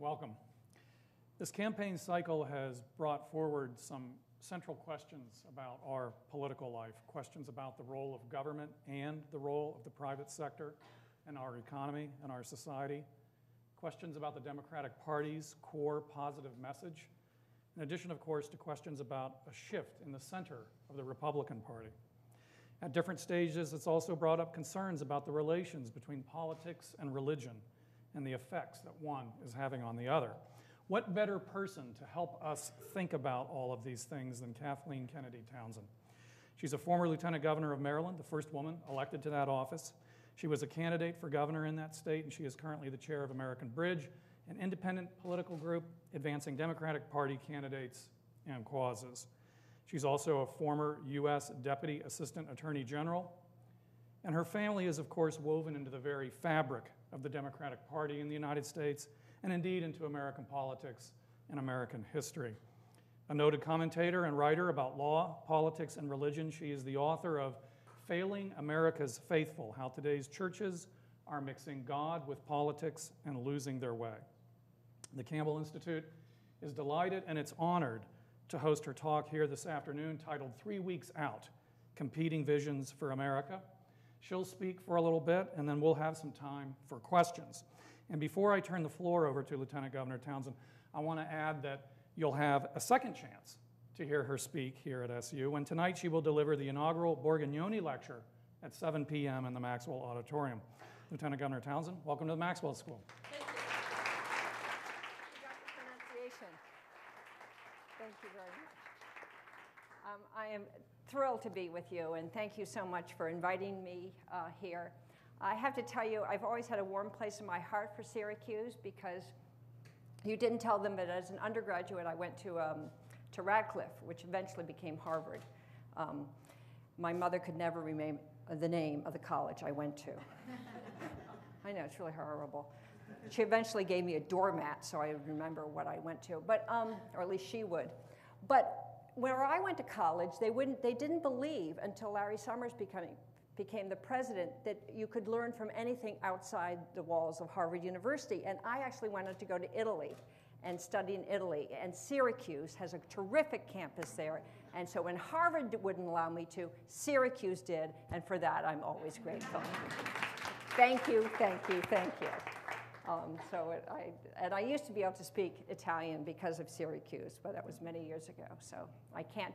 Welcome. This campaign cycle has brought forward some central questions about our political life, questions about the role of government and the role of the private sector in our economy and our society, questions about the Democratic Party's core positive message, in addition, of course, to questions about a shift in the center of the Republican Party. At different stages, it's also brought up concerns about the relations between politics and religion and the effects that one is having on the other. What better person to help us think about all of these things than Kathleen Kennedy Townsend? She's a former lieutenant governor of Maryland, the first woman elected to that office. She was a candidate for governor in that state, and she is currently the chair of American Bridge, an independent political group advancing Democratic Party candidates and causes. She's also a former U.S. Deputy Assistant Attorney General, and her family is, of course, woven into the very fabric of the Democratic Party in the United States and indeed into American politics and American history. A noted commentator and writer about law, politics, and religion, she is the author of Failing America's Faithful How Today's Churches Are Mixing God with Politics and Losing Their Way. The Campbell Institute is delighted and it's honored to host her talk here this afternoon titled Three Weeks Out Competing Visions for America. She'll speak for a little bit and then we'll have some time for questions. And before I turn the floor over to Lieutenant Governor Townsend, I want to add that you'll have a second chance to hear her speak here at SU And tonight she will deliver the inaugural Borgognoni Lecture at 7 p.m. in the Maxwell Auditorium. Lieutenant Governor Townsend, welcome to the Maxwell School. Thank you. You the pronunciation. Thank you very much. Um, I am thrilled to be with you, and thank you so much for inviting me uh, here. I have to tell you, I've always had a warm place in my heart for Syracuse because you didn't tell them, but as an undergraduate, I went to, um, to Radcliffe, which eventually became Harvard. Um, my mother could never remember the name of the college I went to. I know, it's really horrible. She eventually gave me a doormat so I would remember what I went to, but, um, or at least she would. But where I went to college, they, wouldn't, they didn't believe until Larry Summers becoming, became the president that you could learn from anything outside the walls of Harvard University. And I actually wanted to go to Italy and study in Italy. And Syracuse has a terrific campus there. And so when Harvard wouldn't allow me to, Syracuse did. And for that, I'm always grateful. thank you, thank you, thank you. Um, so it, I, and I used to be able to speak Italian because of Syracuse, but that was many years ago. So I can't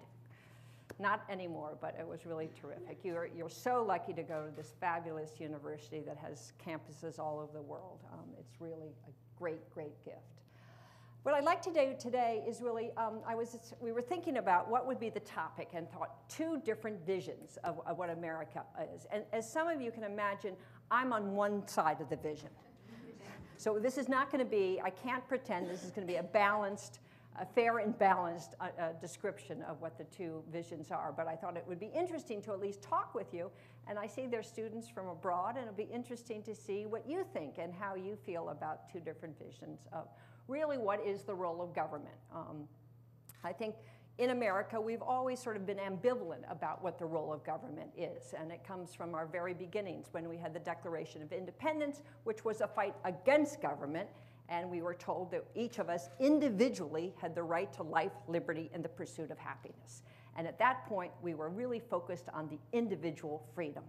not anymore, but it was really terrific. You're, you're so lucky to go to this fabulous university that has campuses all over the world. Um, it's really a great, great gift. What I'd like to do today is really, um, I was, we were thinking about what would be the topic and thought two different visions of, of what America is. And as some of you can imagine, I'm on one side of the vision. So this is not going to be, I can't pretend this is going to be a balanced a fair and balanced uh, uh, description of what the two visions are, but I thought it would be interesting to at least talk with you. And I see there's students from abroad, and it'll be interesting to see what you think and how you feel about two different visions of really what is the role of government. Um, I think in America, we've always sort of been ambivalent about what the role of government is. And it comes from our very beginnings when we had the Declaration of Independence, which was a fight against government and we were told that each of us individually had the right to life, liberty, and the pursuit of happiness. And at that point, we were really focused on the individual freedom.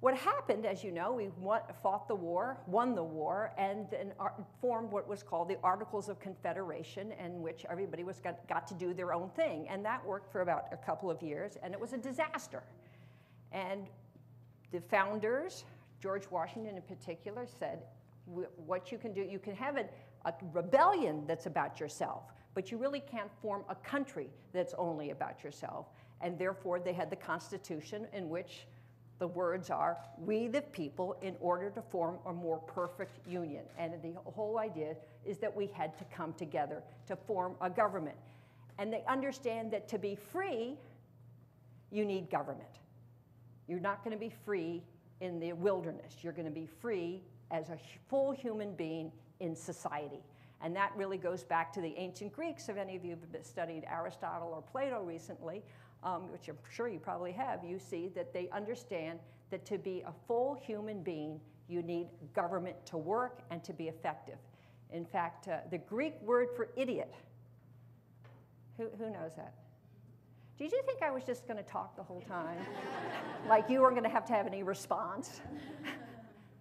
What happened, as you know, we fought the war, won the war, and then formed what was called the Articles of Confederation, in which everybody was got, got to do their own thing. And that worked for about a couple of years, and it was a disaster. And the founders, George Washington in particular, said what you can do, you can have a, a rebellion that's about yourself, but you really can't form a country that's only about yourself. And therefore, they had the Constitution in which the words are, we the people, in order to form a more perfect union. And the whole idea is that we had to come together to form a government. And they understand that to be free, you need government. You're not going to be free in the wilderness. You're going to be free as a full human being in society. And that really goes back to the ancient Greeks. If any of you have studied Aristotle or Plato recently, um, which I'm sure you probably have, you see that they understand that to be a full human being, you need government to work and to be effective. In fact, uh, the Greek word for idiot, who, who knows that? Did you think I was just going to talk the whole time? like you weren't going to have to have any response?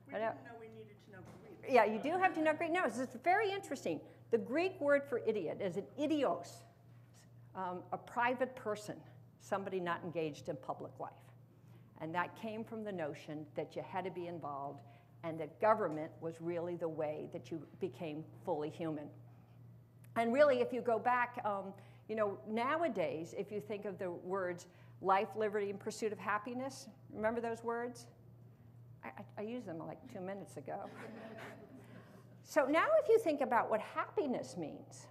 We didn't know we needed to know Greek. Yeah, you do have to know Greek. No, it's, it's very interesting. The Greek word for idiot is an idios, um, a private person, somebody not engaged in public life. And that came from the notion that you had to be involved and that government was really the way that you became fully human. And really, if you go back, um, you know, nowadays, if you think of the words life, liberty, and pursuit of happiness, remember those words? I, I, I used them like two minutes ago. so now, if you think about what happiness means,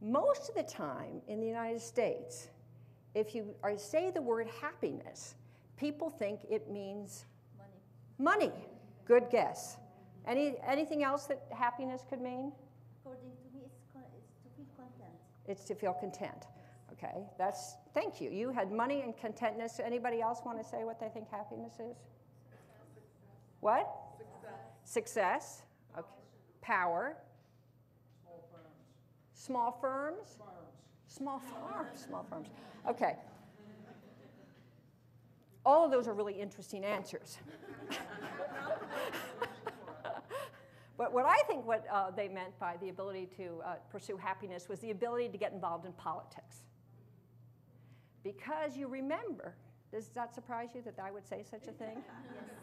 most of the time in the United States, if you say the word happiness, people think it means money. Money. Good guess. Any, anything else that happiness could mean? According to me, it's, co- it's to feel content. It's to feel content. Okay, that's, thank you. You had money and contentness. Anybody else want to say what they think happiness is? What? Success. Okay. Power. Small firms. Small farms. Small farms. Okay. All of those are really interesting answers. but what I think what uh, they meant by the ability to uh, pursue happiness was the ability to get involved in politics. Because you remember, does that surprise you that I would say such a thing?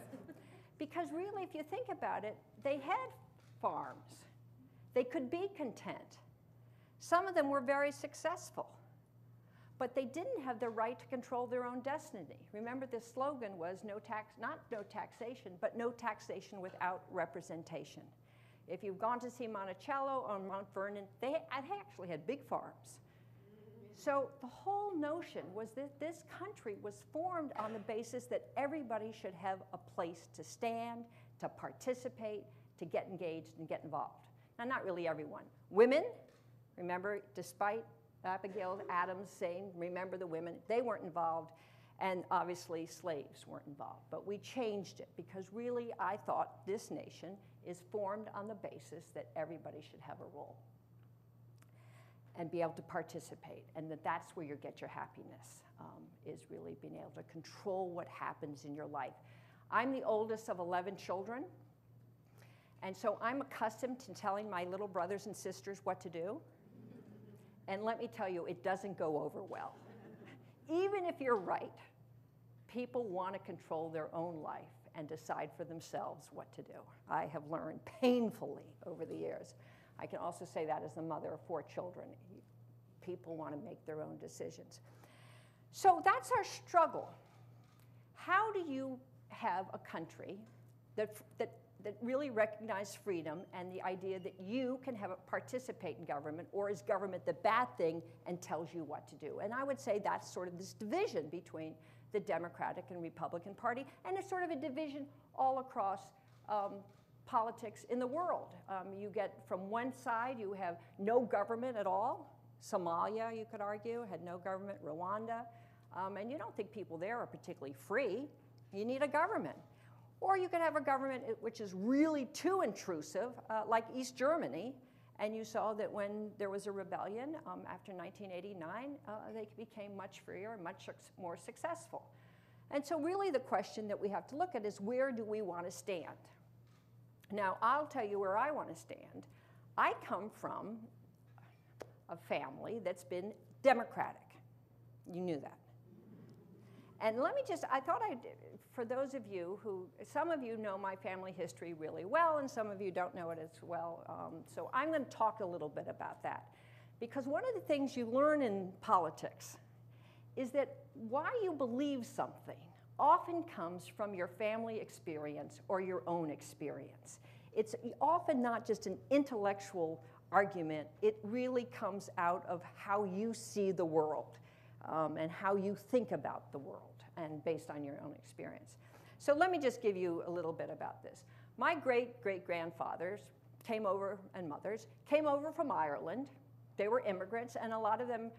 because really, if you think about it, they had farms. They could be content. Some of them were very successful, but they didn't have the right to control their own destiny. Remember, the slogan was no tax, not no taxation, but no taxation without representation. If you've gone to see Monticello or Mount Vernon, they, uh, they actually had big farms. So the whole notion was that this country was formed on the basis that everybody should have a place to stand, to participate, to get engaged and get involved. Now, not really everyone. Women, remember, despite Abigail Adams saying, remember the women, they weren't involved. And obviously, slaves weren't involved. But we changed it because really, I thought this nation is formed on the basis that everybody should have a role and be able to participate, and that that's where you get your happiness, um, is really being able to control what happens in your life. I'm the oldest of 11 children, and so I'm accustomed to telling my little brothers and sisters what to do. And let me tell you, it doesn't go over well. Even if you're right, people want to control their own life and decide for themselves what to do. I have learned painfully over the years. I can also say that as the mother of four children. People want to make their own decisions. So that's our struggle. How do you have a country that, that, that really recognize freedom and the idea that you can have a, participate in government, or is government the bad thing and tells you what to do? And I would say that's sort of this division between the Democratic and Republican Party, and it's sort of a division all across um, politics in the world. Um, you get from one side, you have no government at all. Somalia, you could argue, had no government. Rwanda. Um, and you don't think people there are particularly free. You need a government. Or you could have a government which is really too intrusive, uh, like East Germany. And you saw that when there was a rebellion um, after 1989, uh, they became much freer and much more successful. And so, really, the question that we have to look at is where do we want to stand? Now, I'll tell you where I want to stand. I come from a family that's been Democratic. You knew that. And let me just, I thought I'd, for those of you who, some of you know my family history really well, and some of you don't know it as well. Um, so I'm going to talk a little bit about that. Because one of the things you learn in politics is that why you believe something often comes from your family experience or your own experience. It's often not just an intellectual argument, it really comes out of how you see the world um, and how you think about the world and based on your own experience. So let me just give you a little bit about this. My great great grandfathers came over, and mothers, came over from Ireland. They were immigrants, and a lot of them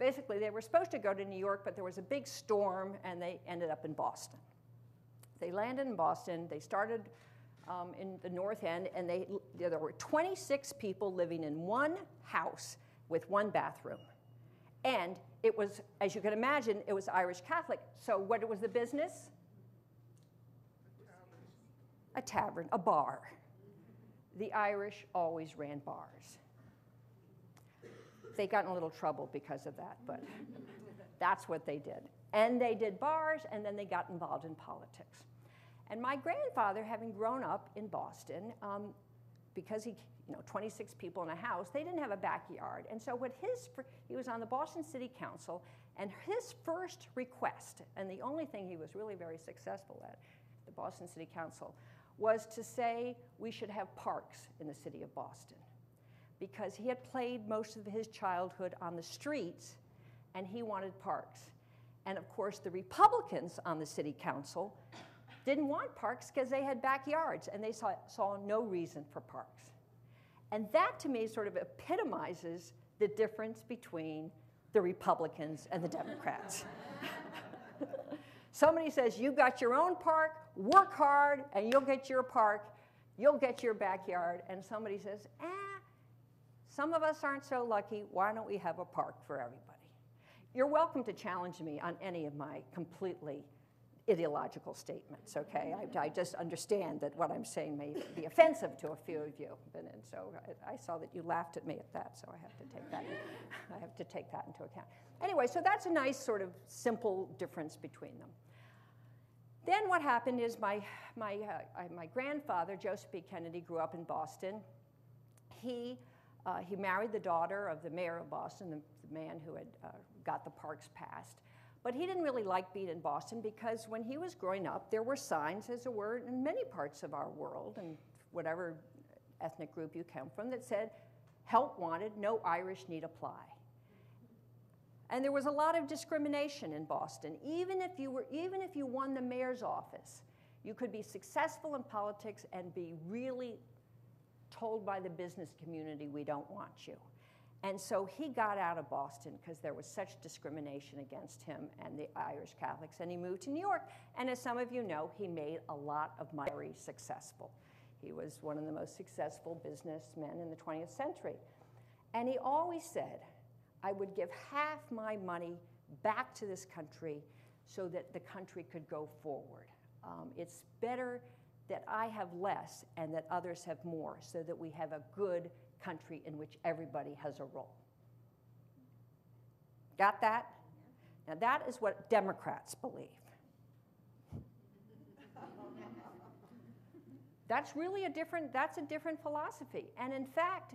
basically they were supposed to go to New York, but there was a big storm and they ended up in Boston. They landed in Boston, they started um, in the North End, and they, there were 26 people living in one house with one bathroom. And it was, as you can imagine, it was Irish Catholic. So what was the business? A tavern, a bar. The Irish always ran bars. They got in a little trouble because of that, but that's what they did. And they did bars, and then they got involved in politics. And my grandfather, having grown up in Boston, um, because he, you know, 26 people in a house, they didn't have a backyard. And so what his, he was on the Boston City Council, and his first request, and the only thing he was really very successful at, the Boston City Council, was to say we should have parks in the city of Boston. Because he had played most of his childhood on the streets, and he wanted parks. And of course, the Republicans on the city council didn't want parks because they had backyards and they saw, saw no reason for parks. And that to me sort of epitomizes the difference between the Republicans and the Democrats. Somebody says, You got your own park, work hard, and you'll get your park, you'll get your backyard. And somebody says, Eh, some of us aren't so lucky, why don't we have a park for everybody? You're welcome to challenge me on any of my completely ideological statements, okay? I, I, just understand that what I'm saying may be offensive to a few of you. And, and so I, I, saw that you laughed at me at that, so I have to take that, I have to take that into account. Anyway, so that's a nice sort of simple difference between them. Then what happened is my, my, uh, my grandfather, Joseph P. Kennedy, grew up in Boston. He, uh, he married the daughter of the mayor of Boston, the, the man who had uh, got the parks passed. But he didn't really like being in Boston because when he was growing up, there were signs, as there were in many parts of our world, and whatever ethnic group you come from, that said, help wanted, no Irish need apply. And there was a lot of discrimination in Boston. Even if you, were, even if you won the mayor's office, you could be successful in politics and be really told by the business community, we don't want you. And so he got out of Boston because there was such discrimination against him and the Irish Catholics, and he moved to New York. And as some of you know, he made a lot of money, very successful. He was one of the most successful businessmen in the 20th century. And he always said, I would give half my money back to this country so that the country could go forward. Um, it's better that I have less and that others have more so that we have a good country in which everybody has a role. Got that? Now, that is what Democrats believe. that's really a different, that's a different philosophy. And in fact,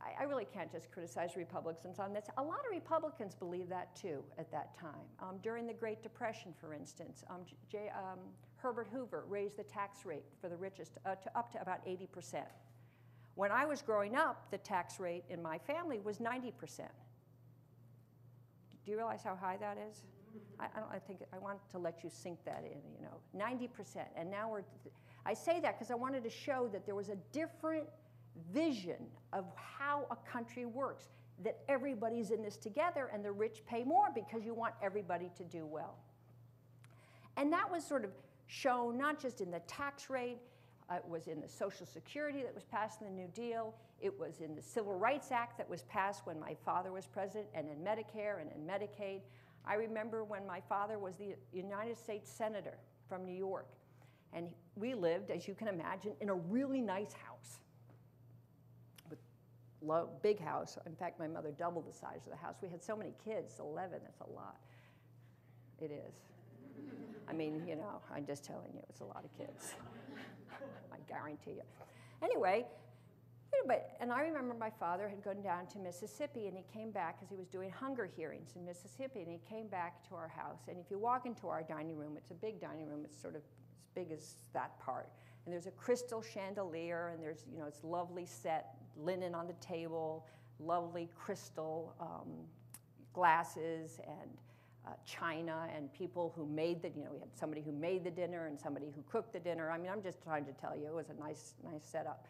I, I, really can't just criticize Republicans on this. A lot of Republicans believe that too at that time. Um, during the Great Depression, for instance, um, J, um, Herbert Hoover raised the tax rate for the richest uh, to up to about 80 percent. When I was growing up, the tax rate in my family was 90%. Do you realize how high that is? I, I, I think I want to let you sink that in, you know, 90%. And now we're, I say that because I wanted to show that there was a different vision of how a country works, that everybody's in this together and the rich pay more because you want everybody to do well. And that was sort of shown not just in the tax rate, uh, it was in the Social Security that was passed in the New Deal. It was in the Civil Rights Act that was passed when my father was president, and in Medicare and in Medicaid. I remember when my father was the United States Senator from New York. And we lived, as you can imagine, in a really nice house. With low, big house. In fact, my mother doubled the size of the house. We had so many kids, 11, that's a lot. It is. I mean, you know, I'm just telling you, it's a lot of kids. I guarantee you. Anyway, you know, but, and I remember my father had gone down to Mississippi and he came back because he was doing hunger hearings in Mississippi and he came back to our house. And if you walk into our dining room, it's a big dining room, it's sort of as big as that part. And there's a crystal chandelier and there's, you know, it's lovely set linen on the table, lovely crystal um, glasses and uh, China and people who made the, you know, we had somebody who made the dinner and somebody who cooked the dinner. I mean, I'm just trying to tell you, it was a nice, nice setup.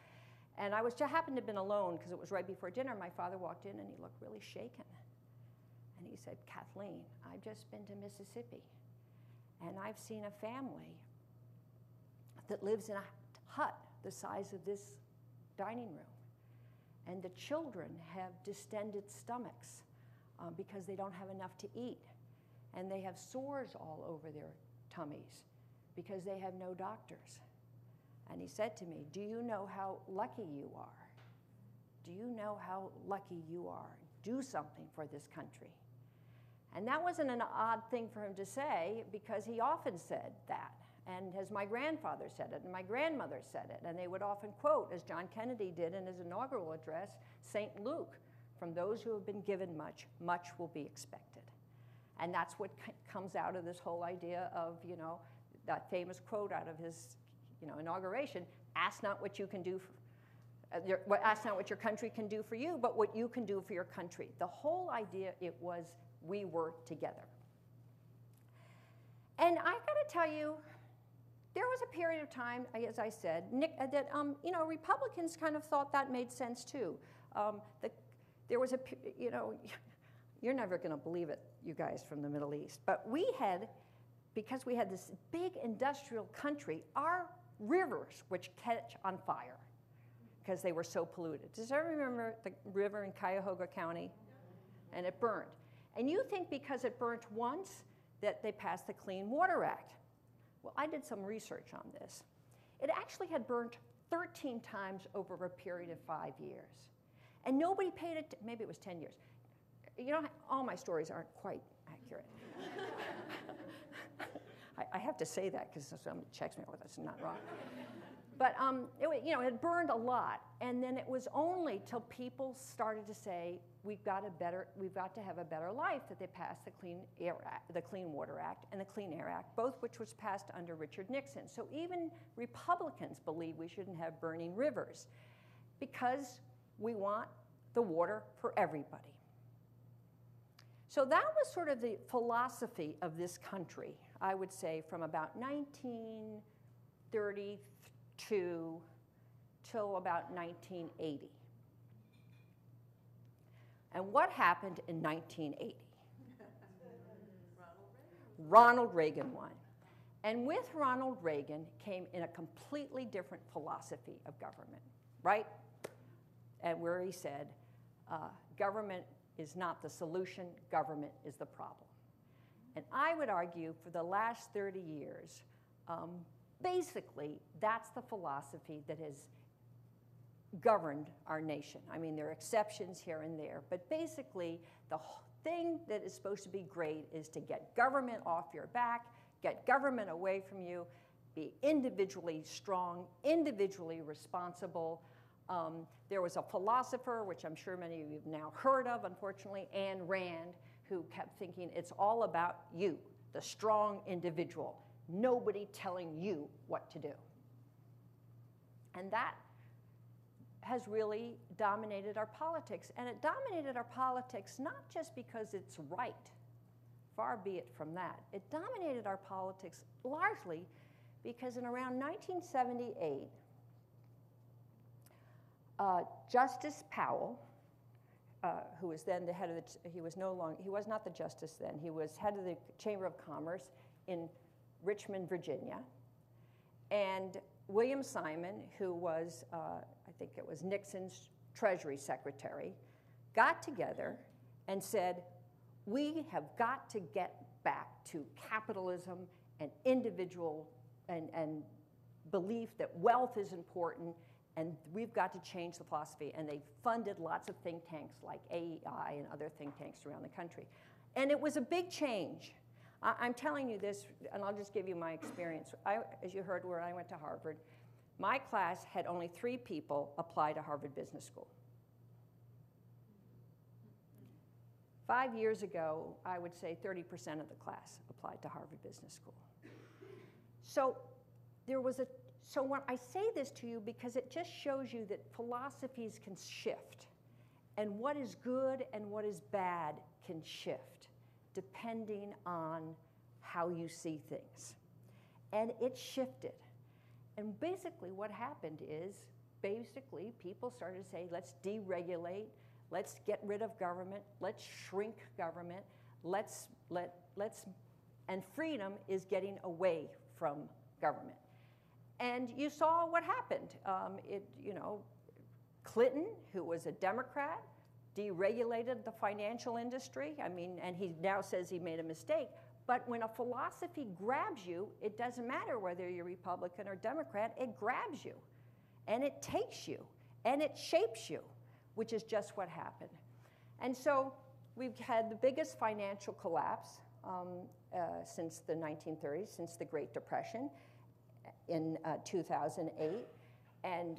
And I was just happened to have been alone because it was right before dinner. My father walked in and he looked really shaken. And he said, Kathleen, I've just been to Mississippi and I've seen a family that lives in a hut the size of this dining room. And the children have distended stomachs uh, because they don't have enough to eat. And they have sores all over their tummies because they have no doctors. And he said to me, Do you know how lucky you are? Do you know how lucky you are? Do something for this country. And that wasn't an odd thing for him to say because he often said that. And as my grandfather said it, and my grandmother said it, and they would often quote, as John Kennedy did in his inaugural address, St. Luke from those who have been given much, much will be expected. And that's what comes out of this whole idea of, you know, that famous quote out of his, you know, inauguration, ask not what you can do for, uh, your, ask not what your country can do for you, but what you can do for your country. The whole idea, it was we were together. And I got to tell you, there was a period of time, as I said, Nick, uh, that um, you know Republicans kind of thought that made sense too. Um, the, there was a, you know, you're never going to believe it, you guys from the Middle East, but we had, because we had this big industrial country, our rivers which catch on fire because they were so polluted. Does everyone remember the river in Cuyahoga County? And it burned. And you think because it burnt once that they passed the Clean Water Act. Well, I did some research on this. It actually had burnt 13 times over a period of five years. And nobody paid it, maybe it was 10 years. You know, all my stories aren't quite accurate. I, I, have to say that because somebody checks me, oh, that's not wrong. But um, it, you know, it burned a lot, and then it was only till people started to say, "We've got a better, we've got to have a better life," that they passed the Clean Air Act, the Clean Water Act, and the Clean Air Act, both which was passed under Richard Nixon. So even Republicans believe we shouldn't have burning rivers, because we want the water for everybody. So that was sort of the philosophy of this country, I would say, from about 1930 to till about 1980. And what happened in 1980? Ronald Reagan won. And with Ronald Reagan came in a completely different philosophy of government, right? And where he said, uh, government is not the solution, government is the problem. And I would argue for the last 30 years, um, basically, that's the philosophy that has governed our nation. I mean, there are exceptions here and there, but basically, the thing that is supposed to be great is to get government off your back, get government away from you, be individually strong, individually responsible. Um, there was a philosopher, which I'm sure many of you have now heard of, unfortunately, Ayn Rand, who kept thinking it's all about you, the strong individual nobody telling you what to do. And that has really dominated our politics. And it dominated our politics not just because it's right, far be it from that. It dominated our politics largely because in around 1978, uh, Justice Powell, uh, who was then the head of the, he was no longer, he was not the justice then, he was head of the Chamber of Commerce in Richmond, Virginia. And William Simon, who was, uh, I think it was Nixon's Treasury Secretary, got together and said, We have got to get back to capitalism and individual and, and belief that wealth is important and we've got to change the philosophy. And they funded lots of think tanks like AEI and other think tanks around the country. And it was a big change. I, am telling you this, and I'll just give you my experience. I, as you heard, where I went to Harvard, my class had only three people apply to Harvard Business School. Five years ago, I would say 30% of the class applied to Harvard Business School. So there was a, so when I say this to you because it just shows you that philosophies can shift and what is good and what is bad can shift depending on how you see things. And it shifted. And basically, what happened is basically people started to say, let's deregulate, let's get rid of government, let's shrink government, let's, let, let's, and freedom is getting away from government. And you saw what happened. Um, it, you know, Clinton, who was a Democrat, deregulated the financial industry. I mean, and he now says he made a mistake. But when a philosophy grabs you, it doesn't matter whether you're Republican or Democrat, it grabs you and it takes you and it shapes you, which is just what happened. And so we've had the biggest financial collapse um, uh, since the 1930s, since the Great Depression in uh, 2008. And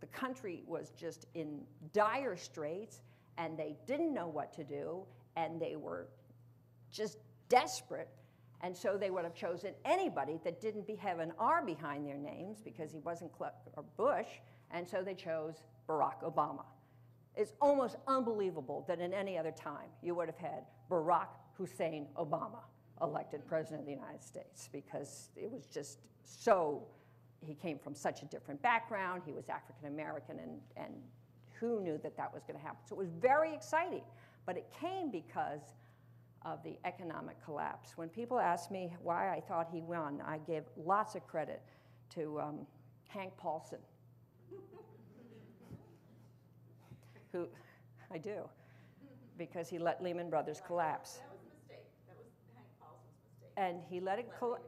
the country was just in dire straits and they didn't know what to do and they were just desperate. And so they would have chosen anybody that didn't be, have an R behind their names because he wasn't Bush. And so they chose Barack Obama. It's almost unbelievable that in any other time you would have had Barack Hussein Obama elected president of the United States because it was just so, he came from such a different background, he was African American, and, and who knew that that was going to happen? So it was very exciting, but it came because of the economic collapse. When people ask me why I thought he won, I give lots of credit to um, Hank Paulson, who I do, because he let Lehman Brothers collapse. That was a mistake. That was Hank Paulson's mistake. And he let it, coll-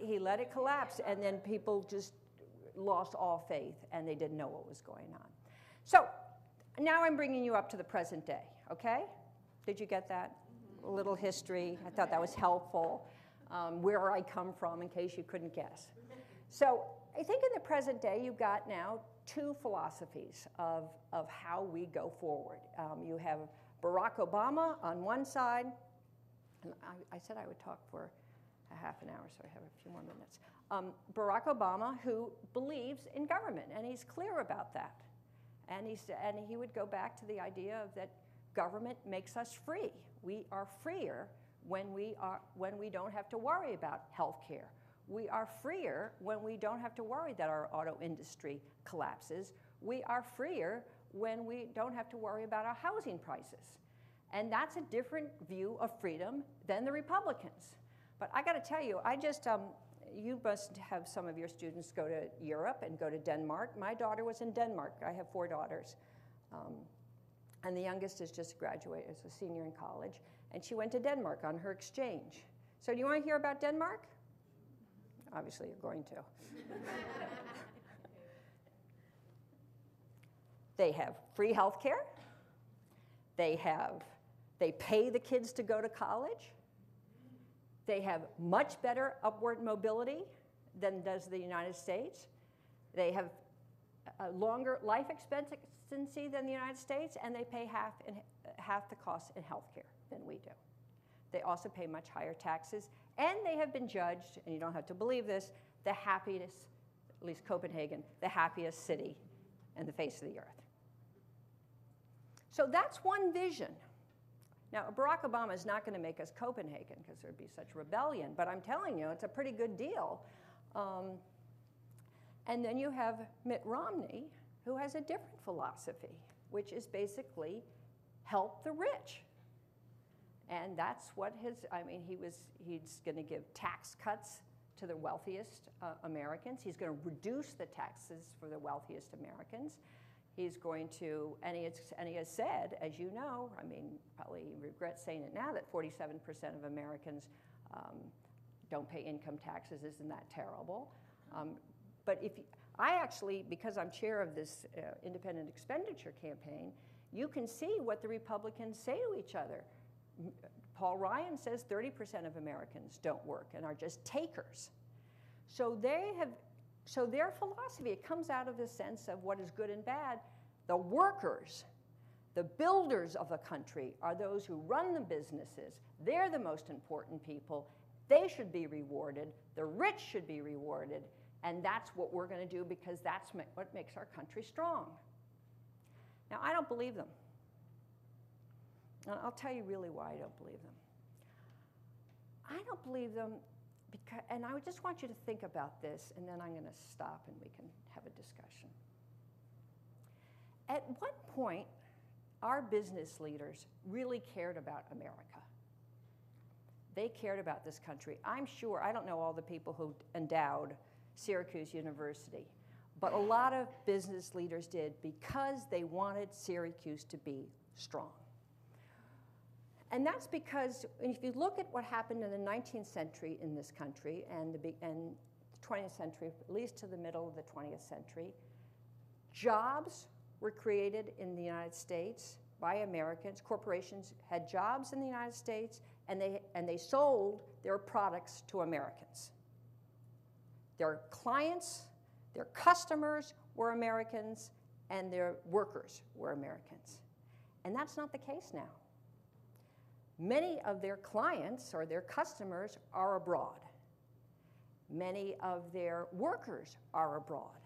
he let it collapse, and then people just lost all faith, and they didn't know what was going on. So now I'm bringing you up to the present day, okay? Did you get that? Little history. I thought that was helpful. Um, where I come from, in case you couldn't guess. So I think in the present day, you've got now two philosophies of, of how we go forward. Um, you have Barack Obama on one side, and I, I, said I would talk for a half an hour, so I have a few more minutes. Um, Barack Obama, who believes in government, and he's clear about that. And, he's, and he would go back to the idea of that government makes us free. We are freer when we, are, when we don't have to worry about health care. We are freer when we don't have to worry that our auto industry collapses. We are freer when we don't have to worry about our housing prices. And that's a different view of freedom than the Republicans. But I got to tell you, I just, um, you must have some of your students go to Europe and go to Denmark. My daughter was in Denmark. I have four daughters. Um, and the youngest is just graduated as a senior in college and she went to Denmark on her exchange. So, do you want to hear about Denmark? Obviously, you're going to. they have free health care. They have, they pay the kids to go to college. They have much better upward mobility than does the United States. They have a longer life expectancy than the United States, and they pay half, in, half the cost in health care than we do. They also pay much higher taxes, and they have been judged, and you don't have to believe this, the happiest, at least Copenhagen, the happiest city in the face of the earth. So that's one vision. Now, Barack Obama is not going to make us Copenhagen because there'd be such rebellion, but I'm telling you, it's a pretty good deal. Um, and then you have Mitt Romney, who has a different philosophy, which is basically help the rich. And that's what his, I mean, he was, he's going to give tax cuts to the wealthiest uh, Americans. He's going to reduce the taxes for the wealthiest Americans. He's going to, and he, has, and he has said, as you know, I mean, probably regret saying it now, that 47% of Americans um, don't pay income taxes. Isn't that terrible? Um, but if I actually, because I'm chair of this uh, independent expenditure campaign, you can see what the Republicans say to each other. Paul Ryan says 30% of Americans don't work and are just takers. So they have so their philosophy it comes out of the sense of what is good and bad. The workers, the builders of the country are those who run the businesses. They're the most important people. They should be rewarded. The rich should be rewarded. And that's what we're going to do because that's what makes our country strong. Now, I don't believe them. And I'll tell you really why I don't believe them. I don't believe them because, and I would just want you to think about this, and then I'm going to stop and we can have a discussion. At what point, our business leaders really cared about America. They cared about this country. I'm sure, I don't know all the people who endowed Syracuse University. But a lot of business leaders did because they wanted Syracuse to be strong. And that's because if you look at what happened in the 19th century in this country and the, and the 20th century, at least to the middle of the 20th century, jobs were created in the United States by Americans. Corporations had jobs in the United States and they, and they sold their products to Americans. Their clients, their customers were Americans, and their workers were Americans. And that's not the case now. Many of their clients or their customers are abroad. Many of their workers are abroad.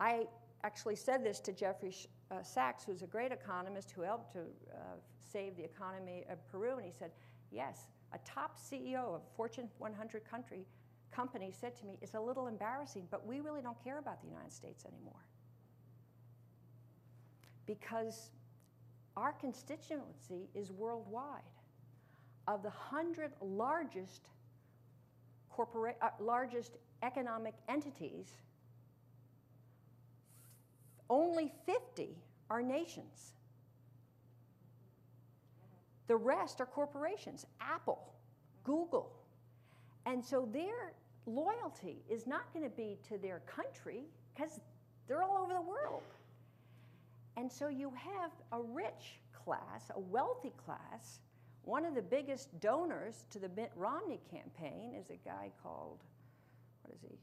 I actually said this to Jeffrey uh, Sachs, who's a great economist who helped to uh, save the economy of Peru, and he said, Yes, a top CEO of Fortune 100 country company said to me, It's a little embarrassing, but we really don't care about the United States anymore. Because our constituency is worldwide. Of the 100 largest, corpora- uh, largest economic entities, only 50 are nations. The rest are corporations Apple, Google. And so their loyalty is not going to be to their country because they're all over the world. And so you have a rich class, a wealthy class. One of the biggest donors to the Mitt Romney campaign is a guy called, what is he?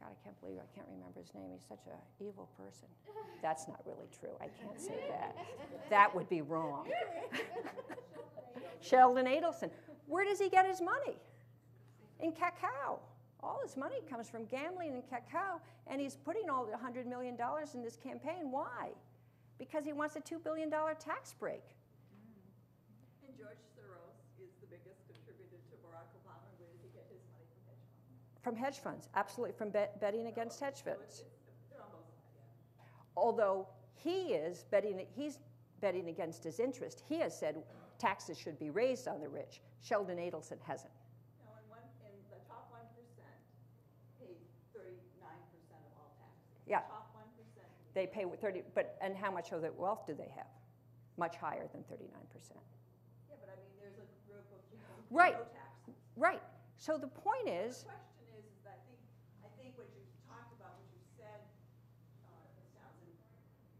God, I can't believe I can't remember his name. He's such an evil person. That's not really true. I can't say that. That would be wrong. Sheldon Adelson. Where does he get his money? In Macau. All his money comes from gambling in Macau, and he's putting all the $100 million in this campaign. Why? Because he wants a $2 billion tax break. Mm. And George Soros is the biggest contributor to Barack Obama. Where did he get his money from hedge funds? From hedge funds, absolutely, from bet- betting against hedge funds. it's- it's- They're on both sides, yeah. Although he is betting, he's betting against his interest. He has said taxes should be raised on the rich. Sheldon Adelson hasn't. Now, in one, in the top one percent, pay thirty-nine percent of all taxes. Yeah. Top one percent. They pay with 30, but, and how much of their wealth do they have? Much higher than 39%. Yeah, but I mean, there's a group of people Right. no taxes. Right. So the point is, The question is, is that I think, I think what you talked about, what you said, uh, Kathleen,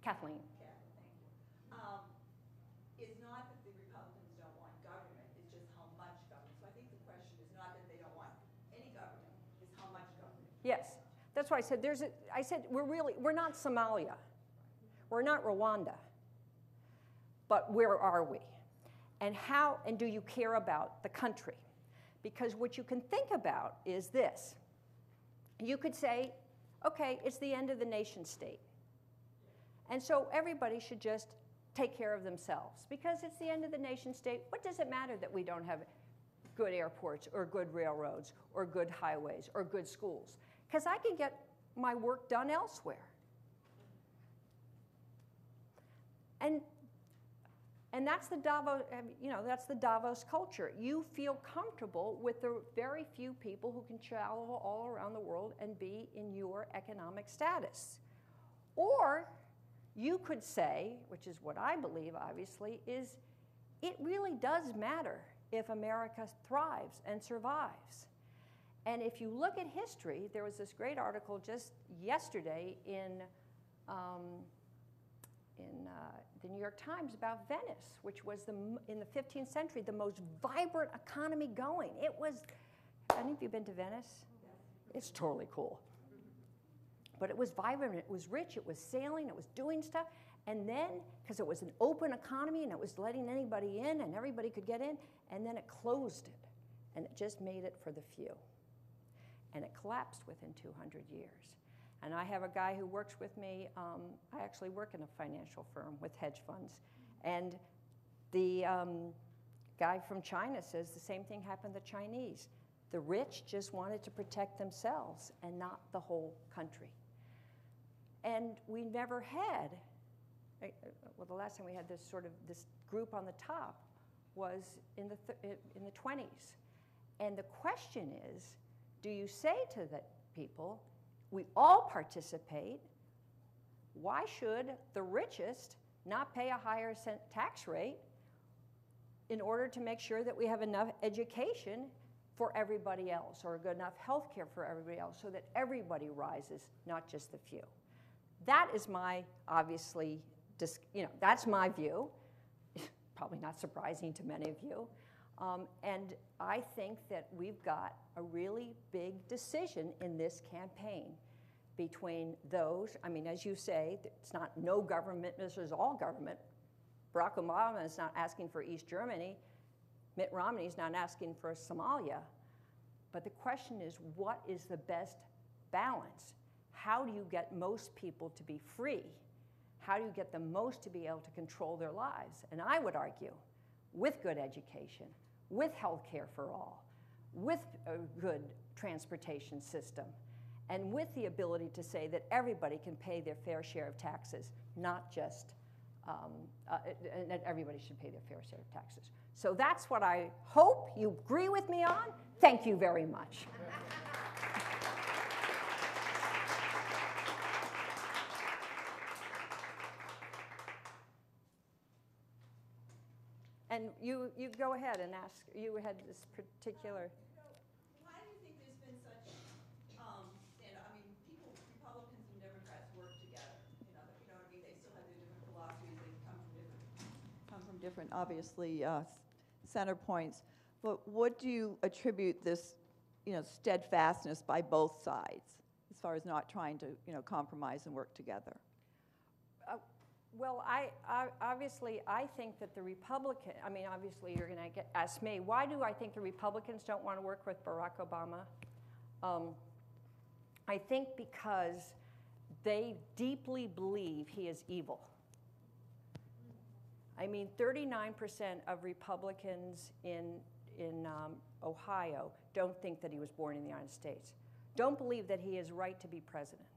Catherine, thank you, um, is not that the Republicans don't want government, it's just how much government. So I think the question is not that they don't want any government, it's how much government. yes. That's why I said there's a, I said we're really, we're not Somalia. We're not Rwanda. But where are we? And how, and do you care about the country? Because what you can think about is this. You could say, okay, it's the end of the nation state. And so everybody should just take care of themselves because it's the end of the nation state. What does it matter that we don't have good airports or good railroads or good highways or good schools? Because I can get my work done elsewhere. And and that's the Davos, you know, that's the Davos culture. You feel comfortable with the very few people who can travel all around the world and be in your economic status. Or you could say, which is what I believe, obviously, is it really does matter if America thrives and survives. And if you look at history, there was this great article just yesterday in, um, in uh, the New York Times about Venice, which was the, in the 15th century the most vibrant economy going. It was, have any of you been to Venice? It's totally cool. But it was vibrant, it was rich, it was sailing, it was doing stuff. And then, because it was an open economy and it was letting anybody in and everybody could get in, and then it closed it. And it just made it for the few. And it collapsed within 200 years. And I have a guy who works with me. Um, I actually work in a financial firm with hedge funds. And the um, guy from China says the same thing happened to the Chinese. The rich just wanted to protect themselves and not the whole country. And we never had, uh, well, the last time we had this sort of this group on the top was in the, th- in the 20s. And the question is Do you say to the people, we all participate, why should the richest not pay a higher tax rate in order to make sure that we have enough education for everybody else or good enough health care for everybody else so that everybody rises, not just the few? That is my, obviously, you know, that's my view. Probably not surprising to many of you. Um, and I think that we've got a really big decision in this campaign between those, I mean, as you say, it's not no government versus all government. Barack Obama is not asking for East Germany. Mitt Romney is not asking for Somalia. But the question is, what is the best balance? How do you get most people to be free? How do you get the most to be able to control their lives? And I would argue, with good education, with health care for all, with a good transportation system, and with the ability to say that everybody can pay their fair share of taxes, not just, um, uh, and that everybody should pay their fair share of taxes. So that's what I hope you agree with me on. Thank you very much. And you, you go ahead and ask, you had this particular. Why do you think there's been such, um, stand, I mean, people, Republicans and Democrats work together, you know, you know what I mean? They still have their different philosophies, they come from different, come from different, obviously, uh, center points. But what do you attribute this, you know, steadfastness by both sides, as far as not trying to, you know, compromise and work together? Well, I, I, obviously, I think that the Republican, I mean, obviously, you're going to ask me, why do I think the Republicans don't want to work with Barack Obama? Um, I think because they deeply believe he is evil. I mean, 39% of Republicans in, in um, Ohio don't think that he was born in the United States, don't believe that he is right to be president.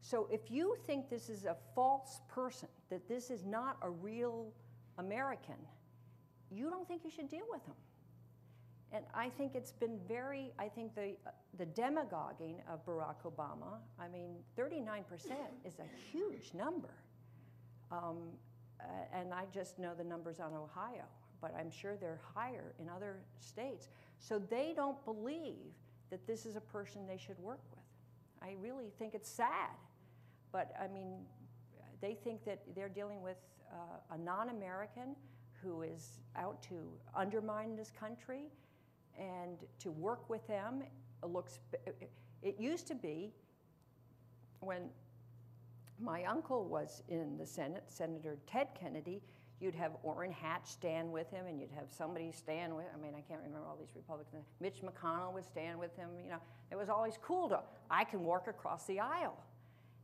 So if you think this is a false person, that this is not a real American, you don't think you should deal with him. And I think it's been very, I think the, the demagoguing of Barack Obama, I mean, 39% is a huge number. Um, and I just know the numbers on Ohio, but I'm sure they're higher in other states. So they don't believe that this is a person they should work with. I really think it's sad. But I mean, they think that they're dealing with uh, a non American who is out to undermine this country and to work with them looks, it used to be when my uncle was in the Senate, Senator Ted Kennedy, you'd have Orrin Hatch stand with him, and you'd have somebody stand with. I mean, I can't remember all these Republicans. Mitch McConnell would stand with him. You know, it was always cool to. I can walk across the aisle.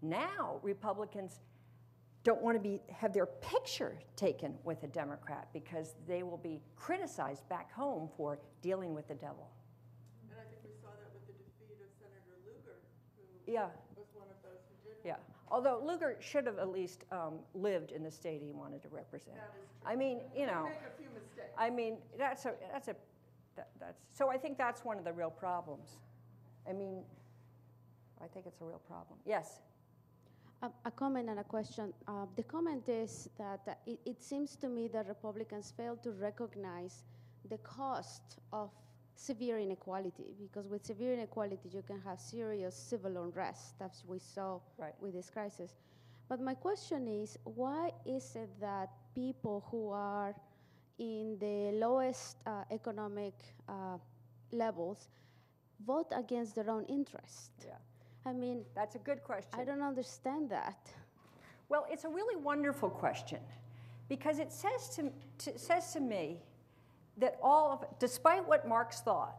Now Republicans don't want to be have their picture taken with a Democrat because they will be criticized back home for dealing with the devil. And I think we saw that with the defeat of Senator Lugar, who Yeah. was one of those who did. Yeah. Although Lugar should have at least um, lived in the state he wanted to represent. That is true. I mean, you know. Make a few mistakes. I mean, that's a, that's a, that, that's, so I think that's one of the real problems. I mean, I think it's a real problem. Yes? A, a comment and a question. Uh, the comment is that uh, it, it seems to me that Republicans fail to recognize the cost of severe inequality, because with severe inequality, you can have serious civil unrest, as we saw Right. with this crisis. But my question is why is it that people who are in the lowest uh, economic uh, levels vote against their own interest? Yeah. I mean, That's a good question. I don't understand that. Well, it's a really wonderful question because it says to, to, says to me that all of, despite what Marx thought,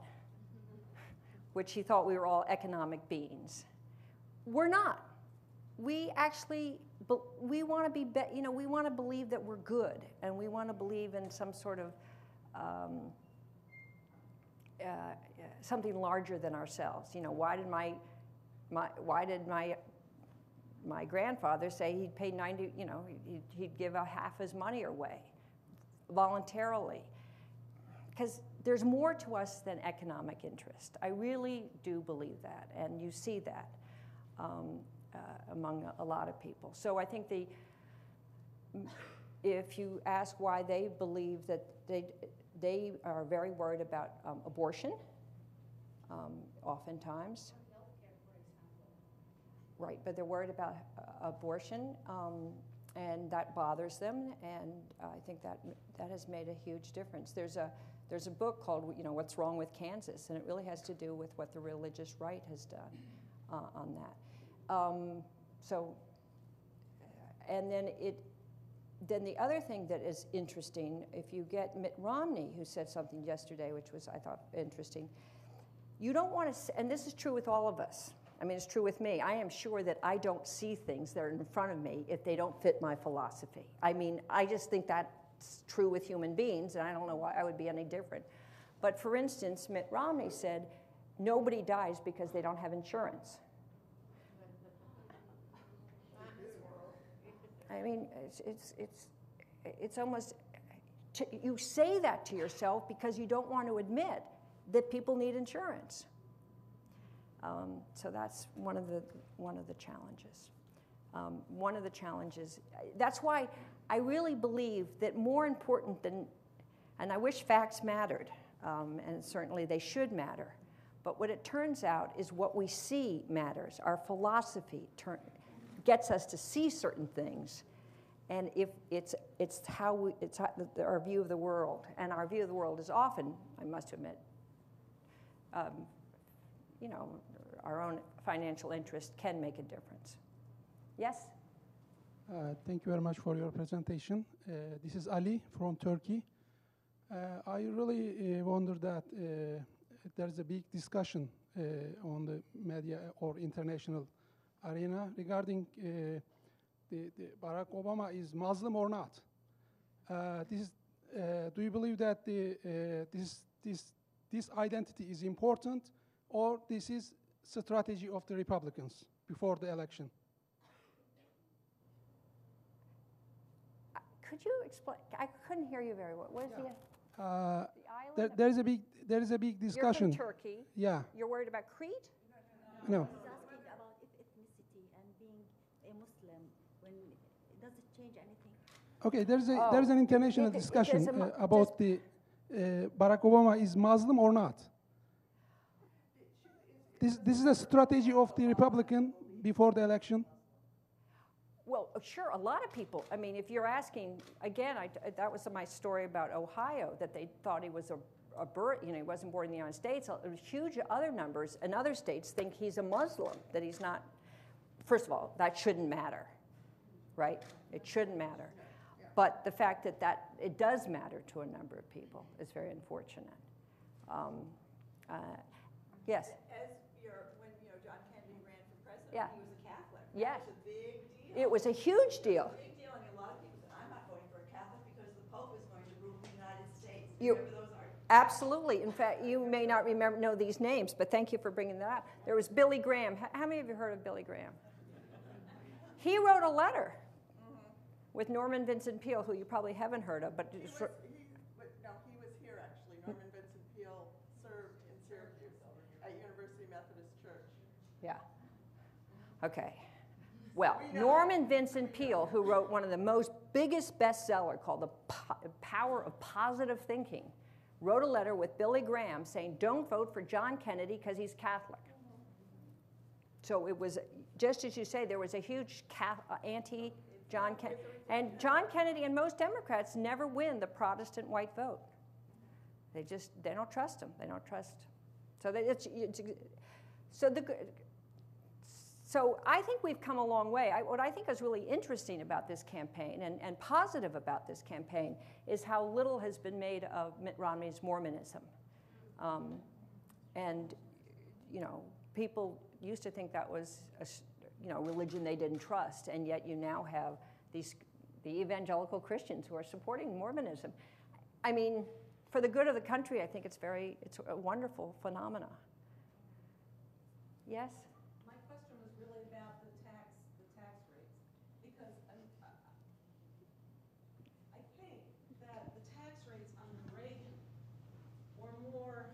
which he thought we were all economic beings, we're not. We actually, we want to be, be, you know, we want to believe that we're good and we want to believe in some sort of um, uh, something larger than ourselves. You know, why did my, my why did my my grandfather say he'd pay 90, you know, he'd, he'd give a half his money away voluntarily. Because there's more to us than economic interest. I really do believe that, and you see that um, uh, among a, a lot of people. So I think the, if you ask why they believe that they, they are very worried about um, abortion, um, oftentimes. Right, but they're worried about uh, abortion, um, and that bothers them, and I think that that has made a huge difference. There's a there's a book called you know What's Wrong with Kansas, and it really has to do with what the religious right has done uh, on that. Um, so, and then it then the other thing that is interesting, if you get Mitt Romney, who said something yesterday, which was I thought interesting, you don't want to, and this is true with all of us. I mean, it's true with me. I am sure that I don't see things that are in front of me if they don't fit my philosophy. I mean, I just think that's true with human beings, and I don't know why I would be any different. But for instance, Mitt Romney said, nobody dies because they don't have insurance. I mean, it's, it's, it's, it's almost, you say that to yourself because you don't want to admit that people need insurance. Um, so that's one of the, one of the challenges. Um, one of the challenges, that's why I really believe that more important than, and I wish facts mattered, um, and certainly they should matter, but what it turns out is what we see matters. Our philosophy turn, gets us to see certain things. And if it's, it's how we, it's our view of the world, and our view of the world is often, I must admit, um, you know, our own financial interest can make a difference. Yes? Uh, thank you very much for your presentation. Uh, this is Ali from Turkey. Uh, I really uh, wonder that uh, there's a big discussion uh, on the media or international arena regarding the, the Barack Obama is Muslim or not. this is, do you believe that the, this, this, this identity is important or this is strategy of the Republicans before the election? Could you explain? I couldn't hear you very well. What is Yeah. the, Uh, the there, there is a big there is a big discussion. You're from Turkey. Yeah, You're worried about Crete? no. He's asking about ethnicity and being a Muslim, when, does it change anything? Okay, there's a Oh, there's an international it- it- discussion there's a uh, about the uh, Barack Obama is Muslim or not. This this is a strategy of the Republican before the election. Well, uh, sure, a lot of people. I mean, if you're asking, again, I, that was my story about Ohio, that they thought he was a, a bird, you know, he wasn't born in the United States. Huge other numbers in other states think he's a Muslim, that he's not. First of all, that shouldn't matter, right? It shouldn't matter. But the fact that, that it does matter to a number of people is very unfortunate. Um, uh, yes? As your, when, you know, John Kennedy ran Yeah. he was a Catholic. Yes. That was a big deal. It was a huge deal. Big deal, I mean, a lot of people said, I'm not voting for a Catholic because the Pope is going to rule the United States. You- Absolutely. In fact, you may not remember know these names, but thank you for bringing that up. There was Billy Graham. How many of you heard of Billy Graham? He wrote a letter mm-hmm. with Norman Vincent Peale, who you probably haven't heard of, but He was, for- he, but no, he was here actually. Norman Vincent Peale served in Syracuse at University Methodist Church. yeah. Okay. Well, We. Norman Vincent Peale, who wrote one of the most biggest bestseller called The Po- Power of Positive Thinking, wrote a letter with Billy Graham saying, "Don't vote for John Kennedy because he's Catholic." So it was just as you say, there was a huge uh, anti John Kennedy, and John Kennedy and most Democrats never win the Protestant white vote. They just they don't trust him. They don't trust. So that it's, it's so the so I think we've come a long way. I, what I think is really interesting about this campaign and, and positive about this campaign is how little has been made of Mitt Romney's Mormonism. Um, and, you know, people used to think that was a you know, religion they didn't trust, and yet you now have these, the evangelical Christians who are supporting Mormonism. I mean, for the good of the country, I think it's very, it's a wonderful phenomena. Yes? my question was really about the tax, the tax rates. Because um, I I think that the tax rates under Reagan were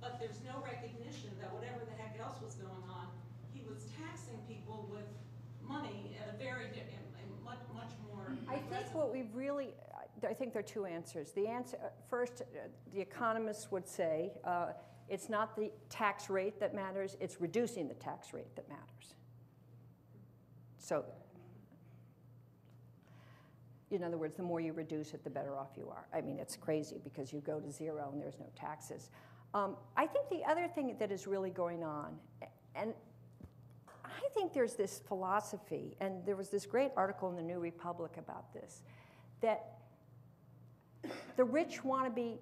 but there's no recognition that whatever the heck else was going on, he was taxing people with money at a very, di- in- in much, much more I think what we really, I think there are two answers. The answer, first, uh, the economists would say uh, it's not the tax rate that matters, it's reducing the tax rate that matters. So, in other words, the more you reduce it, the better off you are. I mean, it's crazy because you go to zero and there's no taxes. Um, I think the other thing that is really going on, and I think there's this philosophy, and there was this great article in the New Republic about this, that the rich want to be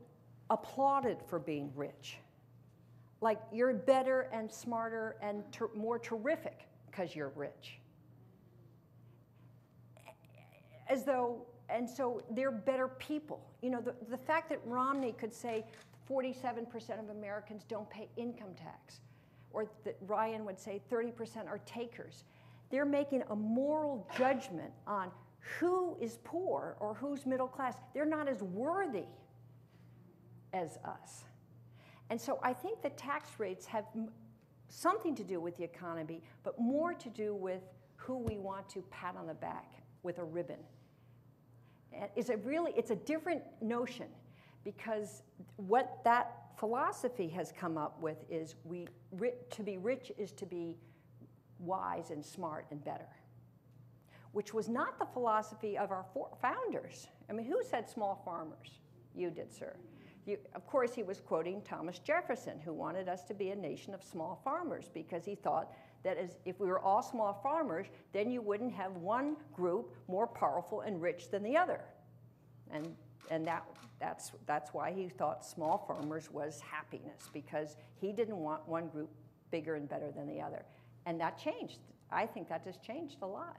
applauded for being rich. Like you're better and smarter and ter- more terrific because you're rich. As though, and so they're better people. You know, the, the fact that Romney could say 47% of Americans don't pay income tax, or that Ryan would say 30% are takers, they're making a moral judgment on who is poor or who's middle class. They're not as worthy as us. And so I think the tax rates have something to do with the economy, but more to do with who we want to pat on the back with a ribbon. It's a really, it's a different notion because what that philosophy has come up with is we, to be rich is to be wise and smart and better, which was not the philosophy of our founders. I mean, who said small farmers? You did, sir. You, of course, he was quoting Thomas Jefferson, who wanted us to be a nation of small farmers because he thought that as, if we were all small farmers, then you wouldn't have one group more powerful and rich than the other. And, and that, that's, that's why he thought small farmers was happiness, because he didn't want one group bigger and better than the other. And that changed. I think that just changed a lot.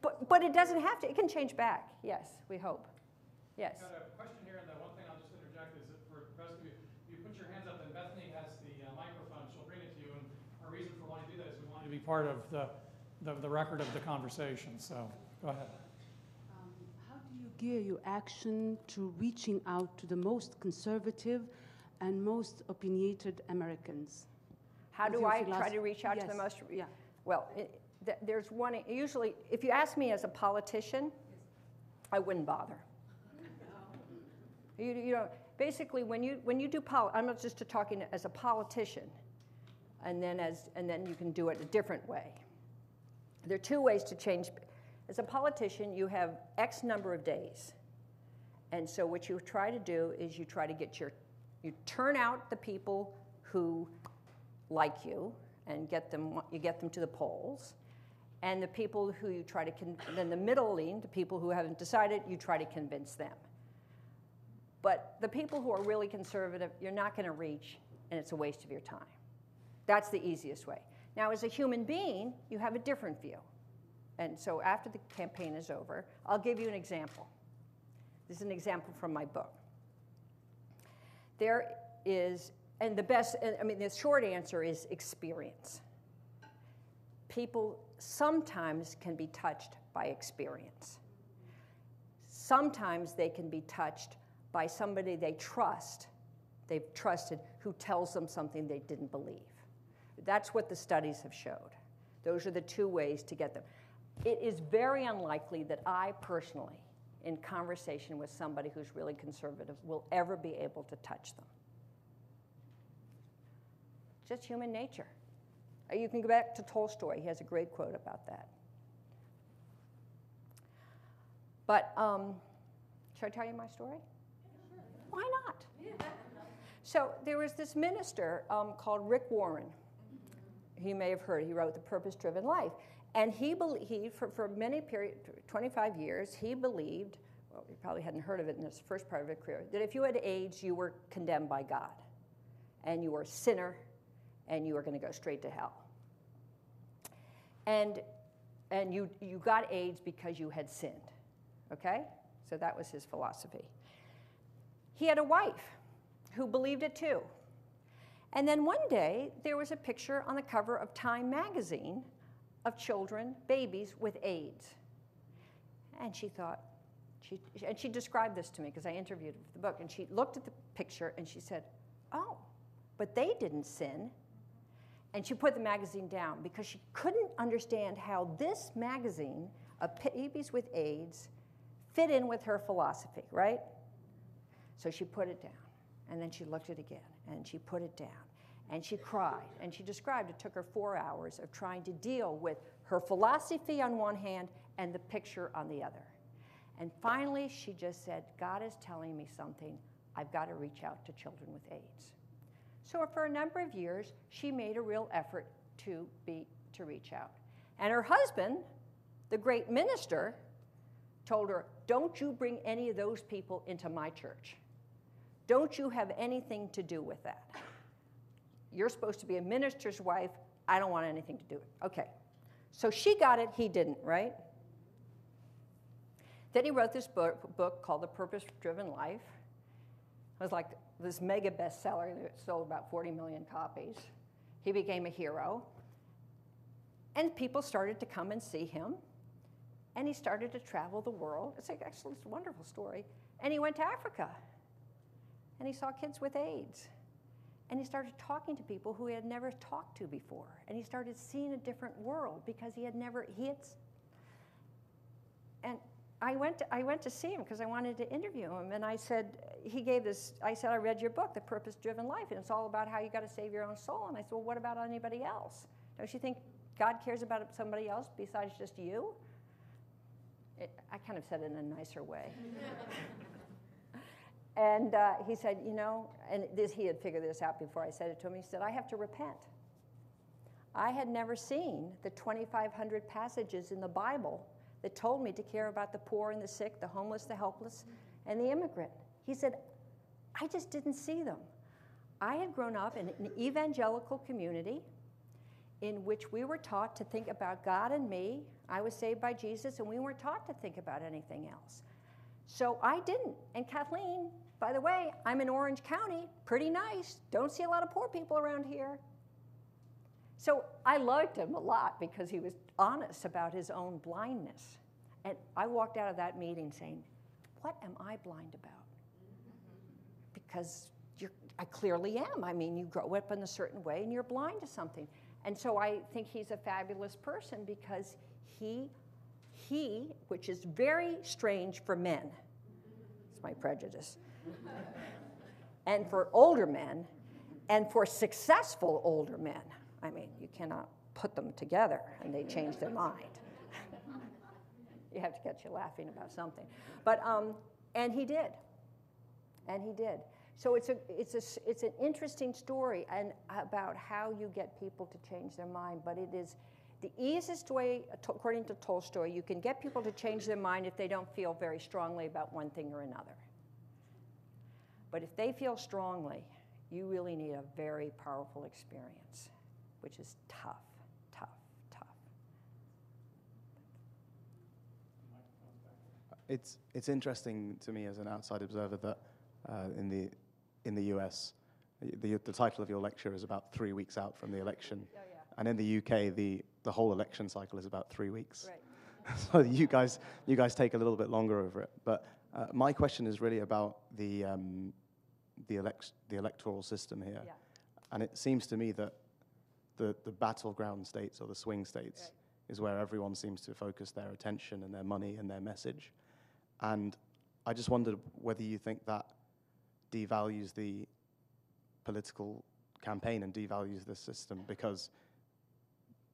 But, but it doesn't have to, it can change back, yes, we hope. Yes. Got a question here, and the one thing I'll just interject is that for the rest of you, if you put your hands up, and Bethany has the uh, microphone, she'll bring it to you, and our reason for wanting to do that is we want to be part of the, the, the record of the conversation, so go ahead. Um, How do you gear your action to reaching out to the most conservative and most opinionated Americans? How do I try to reach out to the most? yeah. Well, it, th- there's one, usually, if you ask me as a politician, I wouldn't bother. You, you know, basically, when you, when you do pol, I'm not just talking as a politician, and then as, and then you can do it a different way. There are two ways to change. As a politician, you have X number of days. And so what you try to do is you try to get your, you turn out the people who like you and get them, you get them to the polls. And the people who you try to, con- then the middle lean, the people who haven't decided, you try to convince them. But the people who are really conservative, you're not going to reach, and it's a waste of your time. That's the easiest way. Now, as a human being, you have a different view. And so after the campaign is over, I'll give you an example. This is an example from my book. There is, and the best, I mean, the short answer is experience. People sometimes can be touched by experience. Sometimes they can be touched by somebody they trust, they've trusted, who tells them something they didn't believe. That's what the studies have showed. Those are the two ways to get them. It is very unlikely that I personally, in conversation with somebody who's really conservative, will ever be able to touch them. Just human nature. Uh, You can go back to Tolstoy, he has a great quote about that. But um, should I tell you my story? Why not? So there was this minister um, called Rick Warren. You may have heard, he wrote The Purpose Driven Life. And he, belie- he for, for many period, 25 years, he believed, well, you probably hadn't heard of it in his first part of his career, that if you had AIDS, you were condemned by God. And you were a sinner, and you were going to go straight to hell. And, and you, you got AIDS because you had sinned. Okay? So that was his philosophy. He had a wife who believed it too. And then one day, there was a picture on the cover of Time magazine of children, babies with AIDS. And she thought, she, and she described this to me because I interviewed her for the book. And she looked at the picture and she said, Oh, but they didn't sin. And she put the magazine down because she couldn't understand how this magazine of babies with AIDS fit in with her philosophy, right? So she put it down. And then she looked at it again and she put it down. And she cried. And she described it took her four hours of trying to deal with her philosophy on one hand and the picture on the other. And finally, she just said, God is telling me something. I've got to reach out to children with AIDS. So for a number of years, she made a real effort to, be, to reach out. And her husband, the great minister, told her, Don't you bring any of those people into my church. Don't you have anything to do with that. You're supposed to be a minister's wife. I don't want anything to do with it. Okay. So she got it, he didn't, right? Then he wrote this book, book called The Purpose Driven Life. It was like this mega bestseller that sold about 40 million copies. He became a hero. And people started to come and see him. And he started to travel the world. It's actually, it's a wonderful story. And he went to Africa. And he saw kids with AIDS. And he started talking to people who he had never talked to before. And he started seeing a different world because he had never, he had, and I went to, I went to see him because I wanted to interview him. And I said, he gave this, I said, I read your book, The Purpose Driven Life, and it's all about how you got to save your own soul. And I said, well, what about anybody else? Don't you think God cares about somebody else besides just you? It, I kind of said it in a nicer way. And uh, he said, You know, and this, he had figured this out before I said it to him. He said, I have to repent. I had never seen the 2,500 passages in the Bible that told me to care about the poor and the sick, the homeless, the helpless, and the immigrant. He said, I just didn't see them. I had grown up in an evangelical community in which we were taught to think about God and me. I was saved by Jesus, and we weren't taught to think about anything else. So I didn't. And Kathleen, by the way, I'm in Orange County, pretty nice. Don't see a lot of poor people around here. So I liked him a lot because he was honest about his own blindness. And I walked out of that meeting saying, What am I blind about? Because I clearly am. I mean, you grow up in a certain way and you're blind to something. And so I think he's a fabulous person because he he, which is very strange for men, it's my prejudice, and for older men, and for successful older men. I mean, you cannot put them together and they change their mind. you have to get you laughing about something. But, um, and he did. And he did. So it's, a, it's, a, it's an interesting story and about how you get people to change their mind, but it is the easiest way, according to Tolstoy, you can get people to change their mind if they don't feel very strongly about one thing or another. But if they feel strongly, you really need a very powerful experience, which is tough, tough, tough. It's, it's interesting to me as an outside observer that uh, in, the, in the US, the, the title of your lecture is about three weeks out from the election. Oh, yeah. And in the UK, the the whole election cycle is about three weeks. Right. so you guys, you guys take a little bit longer over it. But uh, my question is really about the, um, the, elect- the electoral system here. Yeah. And it seems to me that the, the battleground states or the swing states Right. is where everyone seems to focus their attention and their money and their message. And I just wondered whether you think that devalues the political campaign and devalues the system because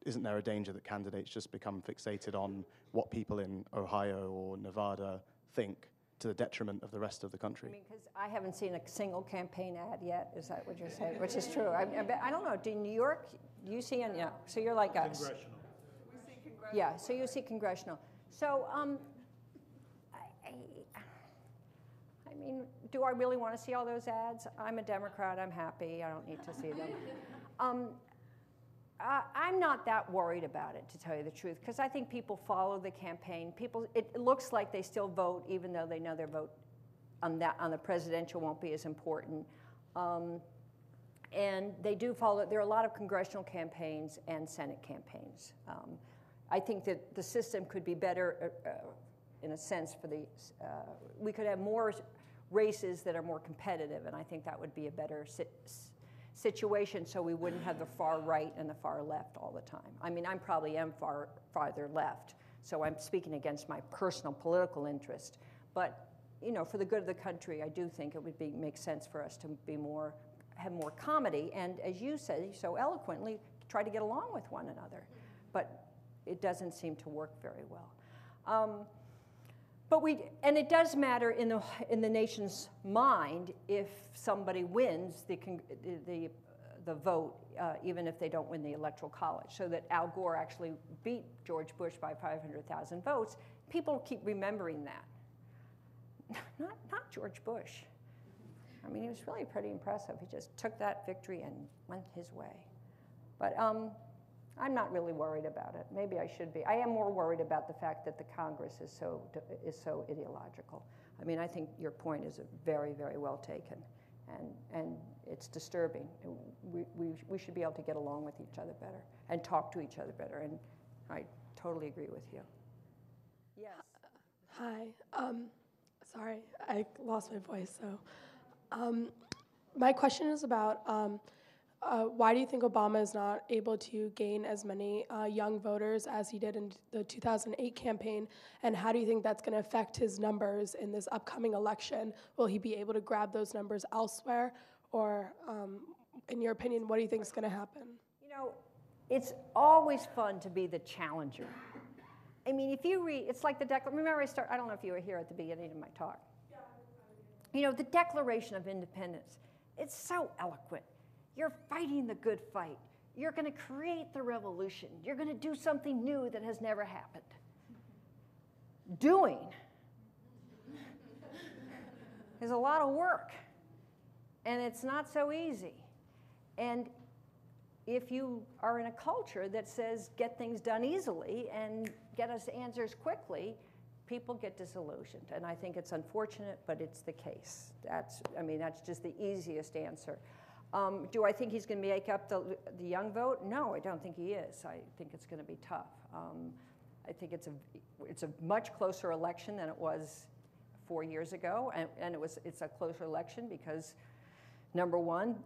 isn't there a danger that candidates just become fixated on what people in Ohio or Nevada think to the detriment of the rest of the country? I mean, because I haven't seen a single campaign ad yet. Is that what you're saying? Which is true. I, I, I don't know. Do New York? Do you see? Any, yeah. So you're like us. Congressional. We see congressional. Yeah. So you see congressional. So um, I, I, I mean, do I really want to see all those ads? I'm a Democrat. I'm happy. I don't need to see them. Um, uh, I'm not that worried about it, to tell you the truth, because I think people follow the campaign. People, it, looks like they still vote, even though they know their vote on that on the presidential won't be as important. Um, and they do follow. There are a lot of congressional campaigns and Senate campaigns. Um, I think that the system could be better, uh, uh, in a sense, for the. Uh, we could have more races that are more competitive, and I think that would be a better si- situation so we wouldn't have the far right and the far left all the time. I mean, I probably am far farther left, so I'm speaking against my personal political interest. But you know, for the good of the country, I do think it would be make sense for us to be more have more comedy and, as you said so eloquently, try to get along with one another. But it doesn't seem to work very well. Um, but we, and it does matter in the, in the nation's mind if somebody wins the, the, the, vote, uh, even if they don't win the electoral college. So that Al Gore actually beat George Bush by 500,000 votes. People keep remembering that. Not, not George Bush. I mean, he was really pretty impressive. He just took that victory and went his way. But um, I'm not really worried about it. Maybe I should be. I am more worried about the fact that the Congress is so, is so ideological. I mean, I think your point is very, very well taken. And, and it's disturbing. We, we, we should be able to get along with each other better and talk to each other better. And I totally agree with you. Yes. Hi. Um, sorry, I lost my voice. So, um, my question is about um, uh, why do you think Obama is not able to gain as many uh, young voters as he did in the 2008 campaign? And how do you think that's going to affect his numbers in this upcoming election? Will he be able to grab those numbers elsewhere? Or, um, in your opinion, what do you think is going to happen? You know, it's always fun to be the challenger. I mean, if you read, it's like the Declaration. Remember, I start. I don't know if you were here at the beginning of my talk. You know, the Declaration of Independence, it's so eloquent. You're fighting the good fight. You're going to create the revolution. You're going to do something new that has never happened. Doing is a lot of work, and it's not so easy. And if you are in a culture that says get things done easily and get us answers quickly, people get disillusioned. And I think it's unfortunate, but it's the case. That's, I mean, that's just the easiest answer. Um, do I think he's going to make up the, the young vote? No, I don't think he is. I think it's going to be tough. Um, I think it's a, it's a much closer election than it was four years ago, and, and it was, it's a closer election because, number one,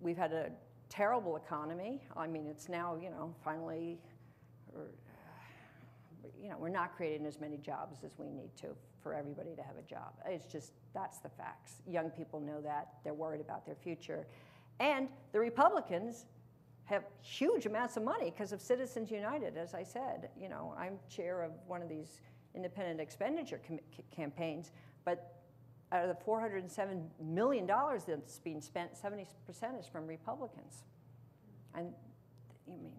we've had a terrible economy. I mean, it's now, you know, finally, or, you know, we're not creating as many jobs as we need to for everybody to have a job. It's just, that's the facts. Young people know that. They're worried about their future. And the Republicans have huge amounts of money because of Citizens United, as I said. You know, I'm chair of one of these independent expenditure campaigns, but out of the $407 million that's being spent, 70% is from Republicans. And I mean,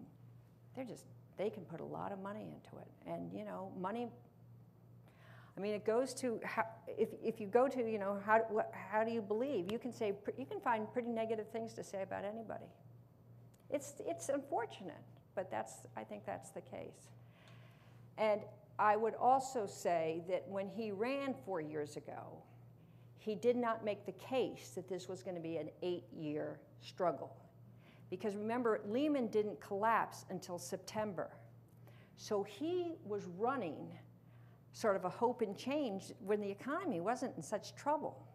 they're just they can put a lot of money into it. And, you know, money, I mean, it goes to, how, if, if you go to, you know, how, what, how do you believe? You can say, you can find pretty negative things to say about anybody. It's, it's unfortunate, but that's, I think that's the case. And I would also say that when he ran four years ago, he did not make the case that this was going to be an eight year struggle. Because remember, Lehman didn't collapse until September. So he was running sort of a hope and change when the economy wasn't in such trouble.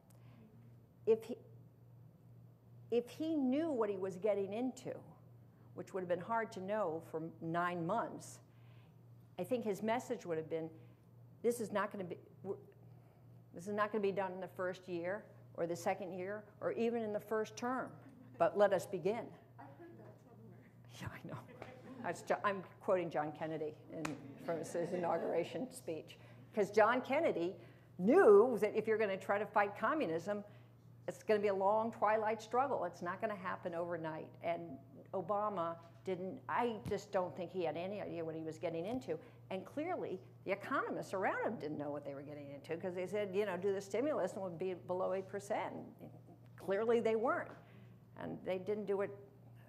If he, if he knew what he was getting into, which would have been hard to know for nine months, I think his message would have been, this is not going to be, this is not going to be done in the first year or the second year or even in the first term, but let us begin. I heard that somewhere. Yeah, I know. I'm quoting John Kennedy in, from his inauguration speech. Because John Kennedy knew that if you're going to try to fight communism, it's going to be a long twilight struggle. It's not going to happen overnight. And Obama didn't, I just don't think he had any idea what he was getting into. And clearly, the economists around him didn't know what they were getting into because they said, you know, do the stimulus and would be below 8%. Clearly, they weren't. And they didn't do it,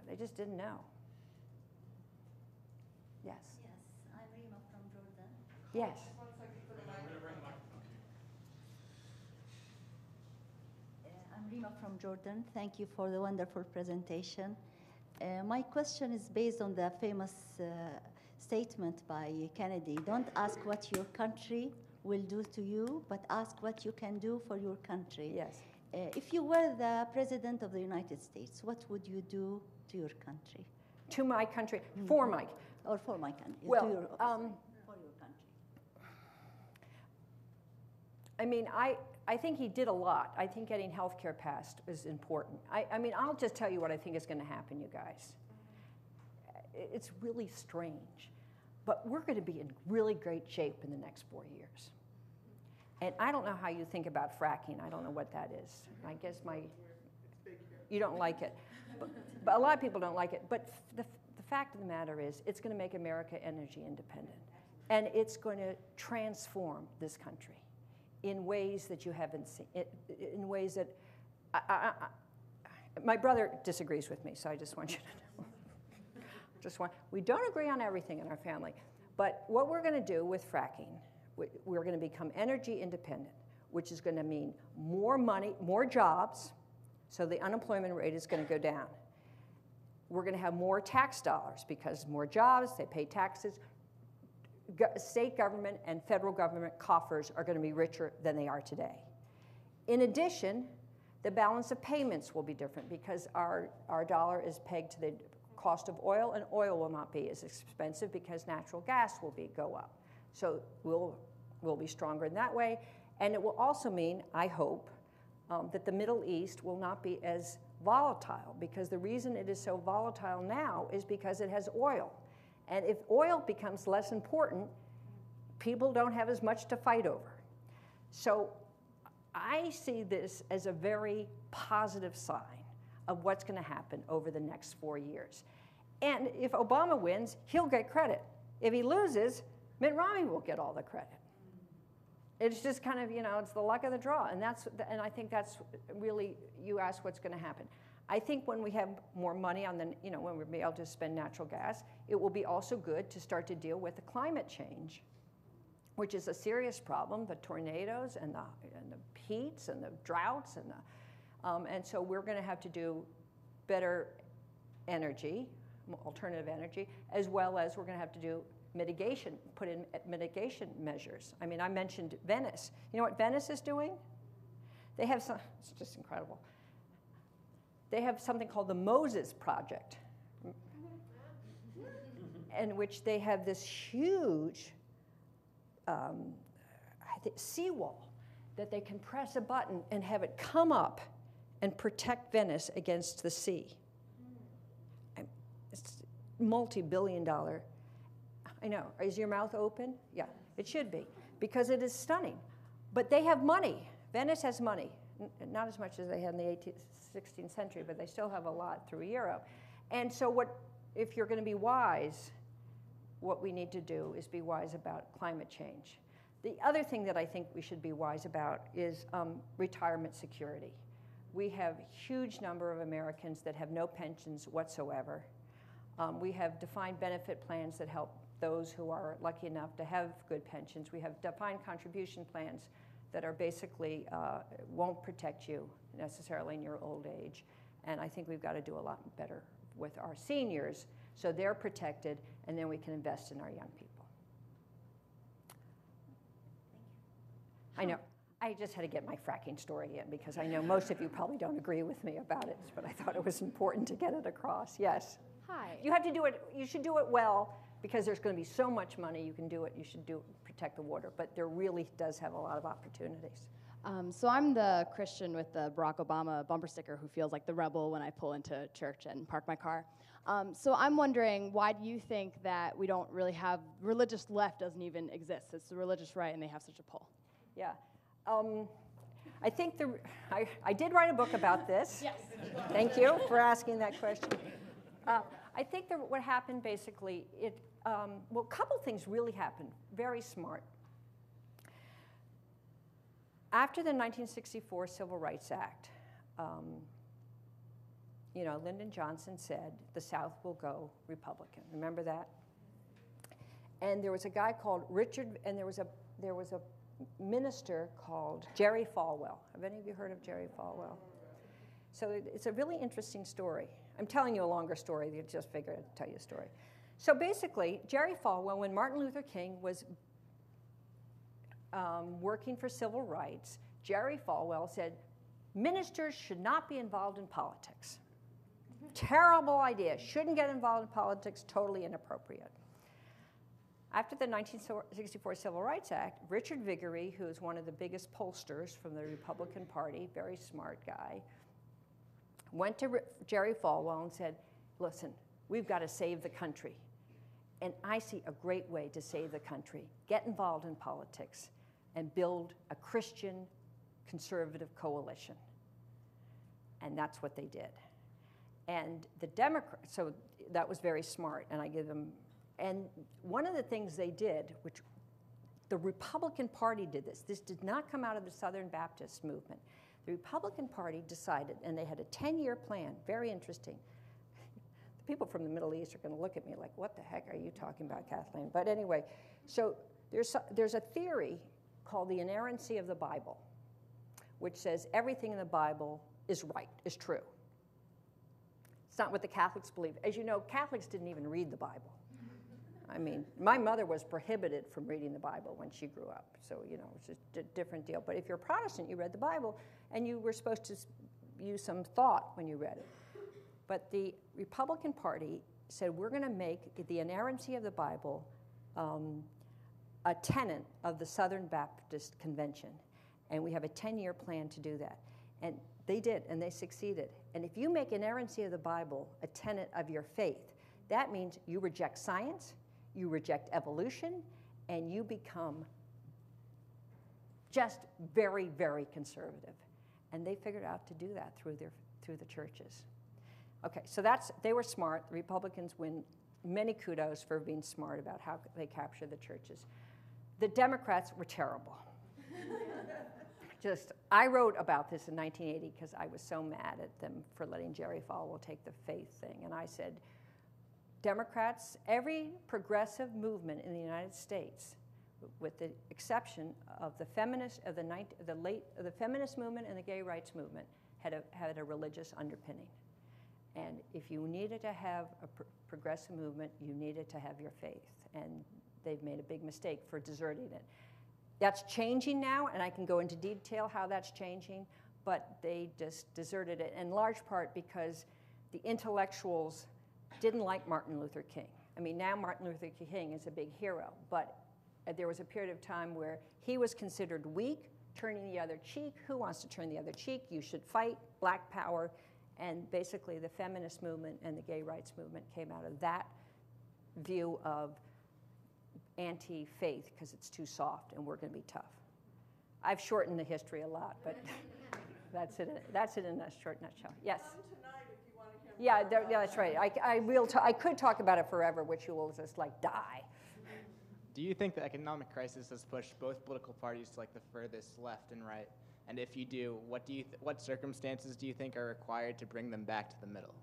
they just didn't know. Yes. Yes, I'm Rima from Jordan. Yes. Uh, I'm Rima from Jordan. Thank you for the wonderful presentation. Uh, my question is based on the famous uh, statement by Kennedy Don't ask what your country will do to you, but ask what you can do for your country. Yes. Uh, if you were the president of the United States, what would you do to your country? To my country, for my, Or for my country? Well, to your, um, for your country. I mean, I, I think he did a lot. I think getting health care passed is important. I, I mean, I'll just tell you what I think is going to happen, you guys. It's really strange, but we're going to be in really great shape in the next four years. And I don't know how you think about fracking. I don't know what that is. I guess my, you don't like it. But, but a lot of people don't like it. But the, the fact of the matter is, it's going to make America energy independent. And it's going to transform this country in ways that you haven't seen, in ways that I, I, I, my brother disagrees with me, so I just want you to know. just want, we don't agree on everything in our family. But what we're going to do with fracking, we- we're going to become energy independent, which is going to mean more money, more jobs, so the unemployment rate is going to go down. We're going to have more tax dollars because more jobs, they pay taxes. State government and federal government coffers are going to be richer than they are today. In addition, the balance of payments will be different because our, our dollar is pegged to the cost of oil, and oil will not be as expensive because natural gas will be, go up. So we'll, we'll be stronger in that way. And it will also mean, I hope, um, that the Middle East will not be as volatile because the reason it is so volatile now is because it has oil. And if oil becomes less important, people don't have as much to fight over. So I see this as a very positive sign of what's going to happen over the next four years. And if Obama wins, he'll get credit. If he loses, Mitt Romney will get all the credit. It's just kind of, you know, it's the luck of the draw. And, that's, and I think that's really, you ask what's going to happen. I think when we have more money on the, you know, when we'll be able to spend natural gas, it will be also good to start to deal with the climate change, which is a serious problem, the tornadoes and the, and the heats and the droughts. And, the, um, and so we're going to have to do better energy, alternative energy, as well as we're going to have to do mitigation, put in mitigation measures. I mean, I mentioned Venice. You know what Venice is doing? They have some, it's just incredible. They have something called the Moses Project, in which they have this huge um, seawall that they can press a button and have it come up and protect Venice against the sea. It's multi-billion dollar. I know. Is your mouth open? Yeah, it should be because it is stunning. But they have money. Venice has money, N- not as much as they had in the 18th, 16th century, but they still have a lot through Europe. And so, what if you're going to be wise? What we need to do is be wise about climate change. The other thing that I think we should be wise about is um, retirement security. We have a huge number of Americans that have no pensions whatsoever. Um, we have defined benefit plans that help those who are lucky enough to have good pensions. We have defined contribution plans that are basically uh, won't protect you necessarily in your old age. And I think we've got to do a lot better with our seniors so they're protected, and then we can invest in our young people. I know. I just had to get my fracking story in because I know most of you probably don't agree with me about it, but I thought it was important to get it across. Yes. Hi. You have to do it, you should do it well because there's going to be so much money you can do it. You should do it, protect the water, but there really does have a lot of opportunities. Um, so I'm the Christian with the Barack Obama bumper sticker who feels like the rebel when I pull into church and park my car. Um, so I'm wondering, why do you think that we don't really have religious left doesn't even exist? It's the religious right, and they have such a pull. Yeah. Um, I think the, I, I did write a book about this. Yes. Thank you for asking that question. Uh, I think that what happened basically, it, um, well, a couple things really happened, very smart. After the 1964 Civil Rights Act, um, you know, Lyndon Johnson said the South will go Republican. Remember that? And there was a guy called Richard, and there was a there was a minister called Jerry Falwell. Have any of you heard of Jerry Falwell? So it- it's a really interesting story. I'm telling you a longer story. You just figured I'd tell you a story. So basically, Jerry Falwell, when Martin Luther King was um, working for civil rights, Jerry Falwell said, ministers should not be involved in politics. Terrible idea. Shouldn't get involved in politics, totally inappropriate. After the 1964 Civil Rights Act, Richard Viguerie, who is one of the biggest pollsters from the Republican Party, very smart guy, went to Jerry Falwell and said, Listen, we've got to save the country. And I see a great way to save the country. Get involved in politics and build a Christian conservative coalition. And that's what they did. And the Democrats, so that was very smart, and I give them. And one of the things they did, which the Republican Party did this, this did not come out of the Southern Baptist movement. The Republican Party decided, and they had a 10 year plan, very interesting. The people from the Middle East are going to look at me like, what the heck are you talking about, Kathleen? But anyway, so there's, there's a theory called the inerrancy of the Bible, which says everything in the Bible is right, is true. Not what the Catholics believe. As you know, Catholics didn't even read the Bible. I mean, my mother was prohibited from reading the Bible when she grew up. So, you know, it's a different deal. But if you're a Protestant, you read the Bible, and you were supposed to use some thought when you read it. But the Republican Party said, we're going to make the inerrancy of the Bible um, a tenet of the Southern Baptist Convention. And we have a 10 year plan to do that. And they did, and they succeeded. And if you make inerrancy of the Bible a tenet of your faith, that means you reject science, you reject evolution, and you become just very, very conservative. And they figured out to do that through, their, through the churches. Okay, so that's, they were smart. The Republicans win many kudos for being smart about how they capture the churches. The Democrats were terrible. Just, I wrote about this in 1980 because I was so mad at them for letting Jerry Falwell take the faith thing. And I said, Democrats, every progressive movement in the United States, with the exception of the feminist, of the, 19, the late, the feminist movement and the gay rights movement, had a, had a religious underpinning. And if you needed to have a pr progressive movement, you needed to have your faith. And they've made a big mistake for deserting it. That's changing now, and I can go into detail how that's changing, but they just deserted it in large part because the intellectuals didn't like Martin Luther King. I mean, now Martin Luther King is a big hero, but uh, there was a period of time where he was considered weak, turning the other cheek. Who wants to turn the other cheek? You should fight, black power. And basically, the feminist movement and the gay rights movement came out of that view of anti faith because it's too soft and we're going to be tough. I've shortened the history a lot, but that's it, that's it in a short nutshell. Yes? Yeah, yeah, that's right. I, I, will t- I could talk about it forever, which you will just like die. Do you think the economic crisis has pushed both political parties to like the furthest left and right? And if you do, what do you th- what circumstances do you think are required to bring them back to the middle?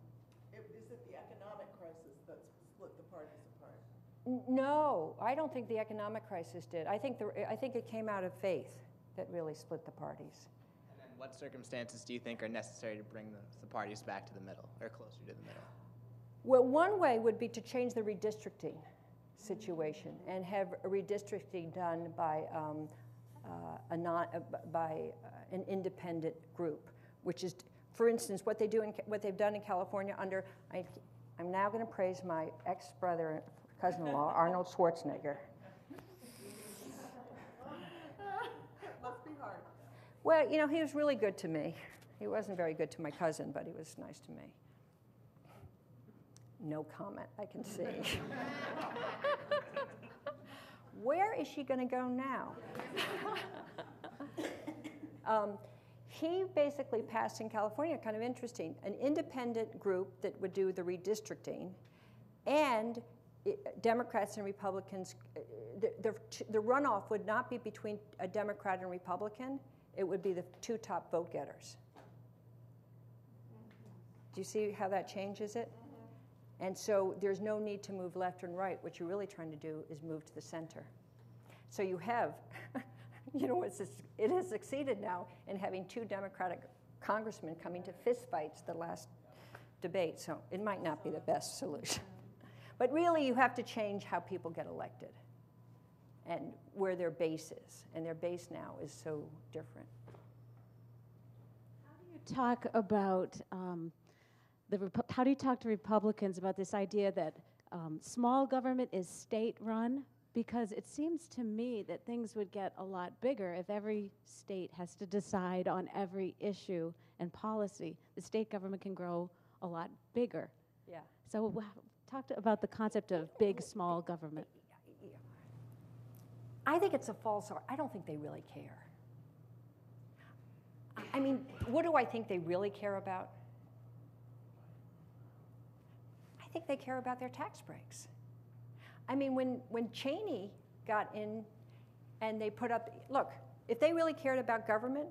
No, I don't think the economic crisis did. I think the, I think it came out of faith that really split the parties. And then what circumstances do you think are necessary to bring the, the parties back to the middle or closer to the middle? Well, one way would be to change the redistricting situation and have redistricting done by um, uh, a non, uh, by uh, an independent group, which is, for instance, what they do in what they've done in California under. I, I'm now going to praise my ex-brother, cousin-in-law, Arnold Schwarzenegger. Must be hard. Well, you know, he was really good to me. He wasn't very good to my cousin, but he was nice to me. No comment, I can see. Where is she going to go now? um, he basically passed in California, kind of interesting, an independent group that would do the redistricting, and Democrats and Republicans, uh, the, the, the, runoff would not be between a Democrat and Republican, it would be the two top vote getters. Do you see how that changes it? And so there's no need to move left and right. What you're really trying to do is move to the center. So you have, you know, it has succeeded now in having two Democratic congressmen coming to fistfights the last debate. So it might not be the best solution. But really, you have to change how people get elected and where their base is. And their base now is so different. How do you talk about um, the Repu- how do you talk to Republicans about this idea that um, small government is state-run? Because it seems to me that things would get a lot bigger if every state has to decide on every issue and policy. The state government can grow a lot bigger. Yeah. So wh- talk to, about the concept of big, small government. I think it's a false ar- I don't think they really care. I mean, what do I think they really care about? I think they care about their tax breaks. I mean, when, when Cheney got in and they put up, look, if they really cared about government,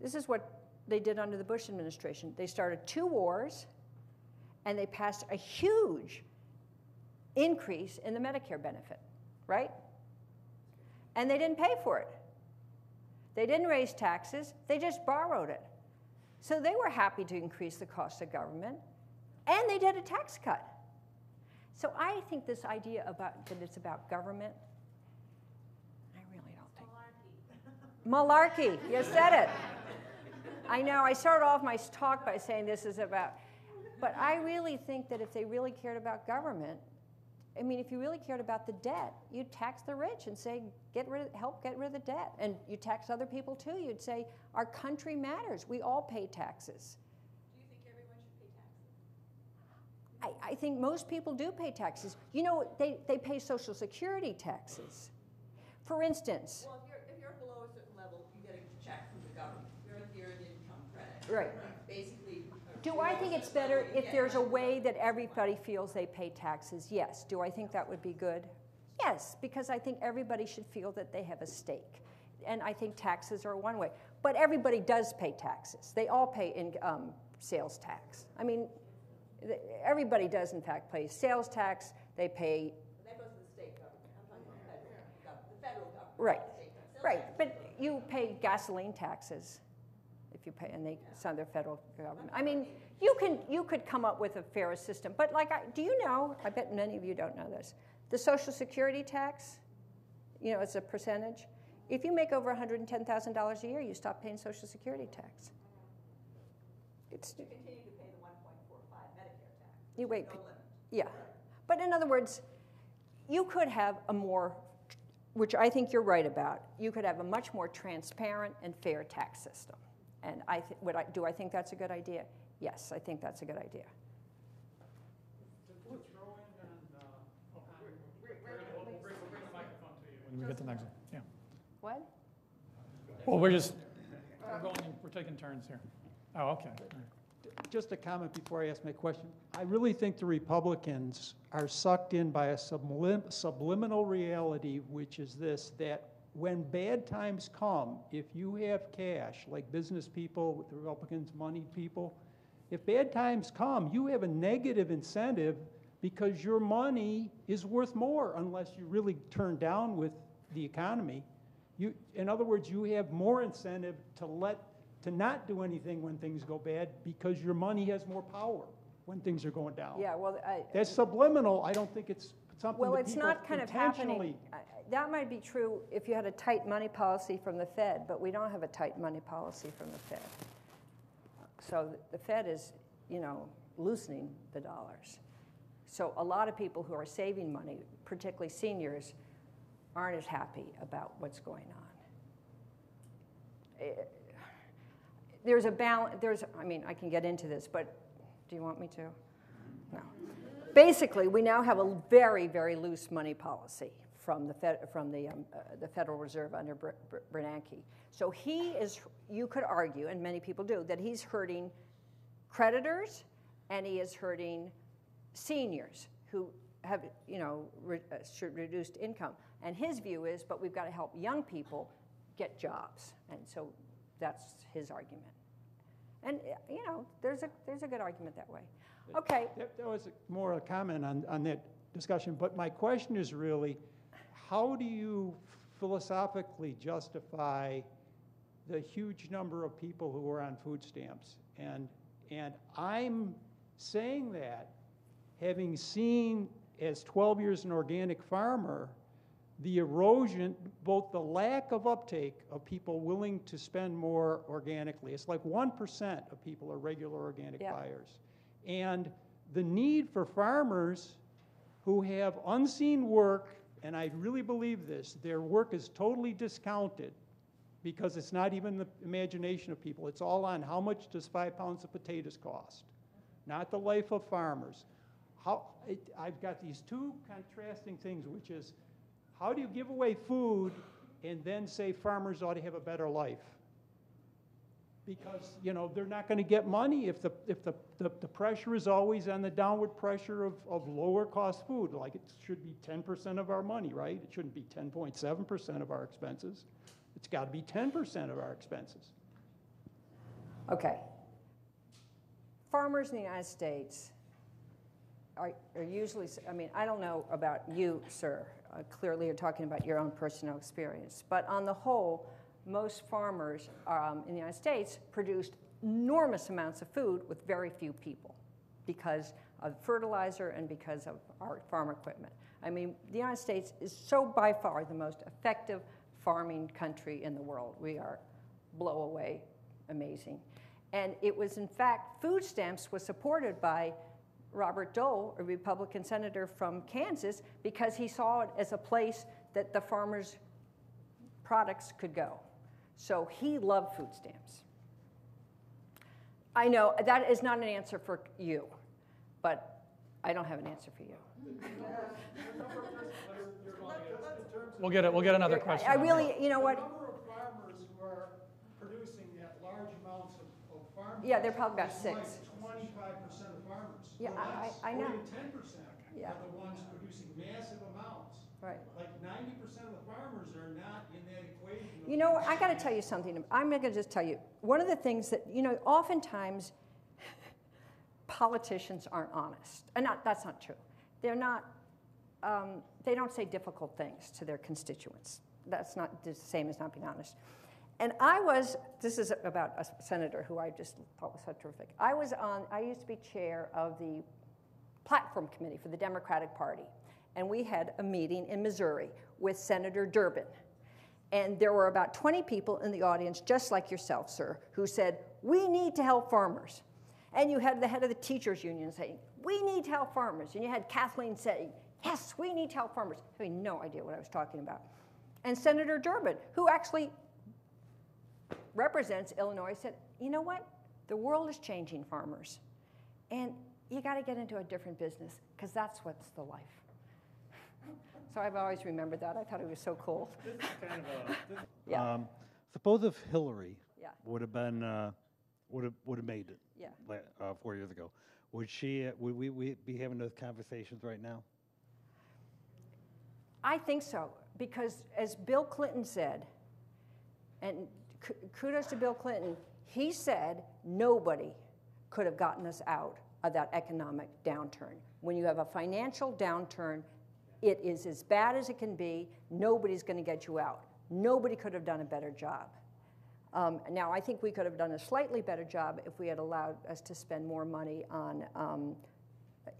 this is what they did under the Bush administration. They started two wars and they passed a huge increase in the Medicare benefit, right? And they didn't pay for it. They didn't raise taxes, they just borrowed it. So they were happy to increase the cost of government, and they did a tax cut. So I think this idea about that it's about government, I really don't think. Malarkey. Malarkey, you said it. I know, I started off my talk by saying this is about, but I really think that if they really cared about government, I mean, if you really cared about the debt, you'd tax the rich and say, get rid of, help get rid of the debt. And you tax other people too. You'd say, our country matters. We all pay taxes. Do you think everyone should pay taxes? I, I think most people do pay taxes. You know, they, they pay Social Security taxes. For instance, Well, if you're, if you're below a certain level, you get a check from the government. You're the earned income credit. Right. Basically. Do I think it's better if there's a way that everybody feels they pay taxes? Yes. Do I think that would be good? Yes, because I think everybody should feel that they have a stake. And I think taxes are one way. But everybody does pay taxes. They all pay in, um, sales tax. I mean, everybody does, in fact, pay sales tax. They pay That goes to the state government. I'm talking about the federal government, the federal government. Right, the state government. Sales right, but you pay gasoline taxes if you pay, and they, some of the federal government. I mean, you can, you could come up with a fairer system, but like, I- do you know, I bet many of you don't know this, the social security tax, you know, it's a percentage. If you make over $110,000 a year, you stop paying social security tax. It's, You continue to pay the one point four five Medicare tax. you wait, No limit. yeah. But in other words, you could have a more, which I think you're right about, you could have a much more transparent and fair tax system. And I, th- would I, do I think that's a good idea? Yes, I think that's a good idea. When we get to the next one, yeah. What? Well, we're just, we're going, we're taking turns here. Oh, okay. Just a comment before I ask my question. I really think the Republicans are sucked in by a sublim- subliminal reality, which is this, that when bad times come, if you have cash, like business people, with the Republicans, money people, if bad times come, you have a negative incentive because your money is worth more unless you really turn down with the economy. You, in other words, you have more incentive to let to not do anything when things go bad because your money has more power when things are going down. Yeah, well, I, That's subliminal. I don't think it's something well, it's not kind of happening. intentionally. I- I- That might be true if you had a tight money policy from the Fed, but we don't have a tight money policy from the Fed. So the Fed is, you know, loosening the dollars. So a lot of people who are saving money, particularly seniors, aren't as happy about what's going on. Eh, There's a balance, there's, I mean, I can get into this, but do you want me to? No. Basically, we now have a very, very loose money policy from the, Fed, from the, um, uh, the Federal Reserve under Br- Br- Bernanke. So he is, you could argue, and many people do, that he's hurting creditors and he is hurting seniors who have, you know, re- uh, reduced income. And his view is, but we've got to help young people get jobs. And so that's his argument. And, uh, you know, there's a, there's a good argument that way. Okay, That, that was more a comment on, on that discussion, but my question is really, how do you philosophically justify the huge number of people who are on food stamps? And, and I'm saying that, having seen as 12 years an organic farmer, the erosion, both the lack of uptake of people willing to spend more organically. It's like 1% of people are regular organic Yeah. buyers. And the need for farmers who have unseen work, and I really believe this, their work is totally discounted because it's not even the imagination of people. It's all on how much does five pounds of potatoes cost, not the life of farmers. How, it, I've got these two contrasting things, which is how do you give away food and then say farmers ought to have a better life? Because, you know, they're not going to get money if the, if the, the, the pressure is always on the downward pressure of, of lower cost food. Like it should be 10% of our money, right? It shouldn't be 10.7% of our expenses. It's got to be 10% of our expenses. Okay. Farmers in the United States are, are usually, i mean, I don't know about you, sir. Uh, clearly, you're talking about your own personal experience. But on the whole, most farmers um, in the United States produced enormous amounts of food with very few people because of fertilizer and because of our farm equipment. I mean, the United States is so by far the most effective farming country in the world. We are blow away amazing. And it was, in fact, food stamps was supported by Robert Dole, a Republican senator from Kansas, because he saw it as a place that the farmers' products could go. So he loved food stamps. I know that is not an answer for you, but I don't have an answer for you. We'll get it, we'll get another question. I really, you know The what? number of farmers who are producing that large amounts of, of farm. Yeah, they're probably about six. twenty-five percent of farmers. Yeah, Or I- I- I know. Ten percent Yeah. are the ones producing massive amounts. Right. Like ninety percent of the farmers are not in that equation. of You know, I got to tell you something. I'm going to just tell you. One of the things that, you know, oftentimes politicians aren't honest. And not, that's not true. They're not, um, they don't say difficult things to their constituents. That's not the same as not being honest. And I was, this is about a senator who I just thought was so terrific. I was on, I used to be chair of the platform committee for the Democratic Party. And we had a meeting in Missouri with Senator Durbin. And there were about 20 people in the audience, just like yourself, sir, who said, We need to help farmers. And you had the head of the teachers union saying, We need to help farmers. And you had Kathleen saying, Yes, we need to help farmers, I having no idea what I was talking about. And Senator Durbin, who actually represents Illinois, said, You know what? The world is changing farmers. And you got to get into a different business because that's what's the life. So I've always remembered that. I thought it was so cool. kind of a, Yeah. um, suppose if Hillary Yeah. would have been, uh, would have, would have made it Yeah. uh, four years ago, would she, uh, would we, we be having those conversations right now? I think so, because as Bill Clinton said, and k- kudos to Bill Clinton, he said nobody could have gotten us out of that economic downturn. When you have a financial downturn, it is as bad as it can be. Nobody's going to get you out. Nobody could have done a better job. Um, now, I think we could have done a slightly better job if we had allowed us to spend more money on um,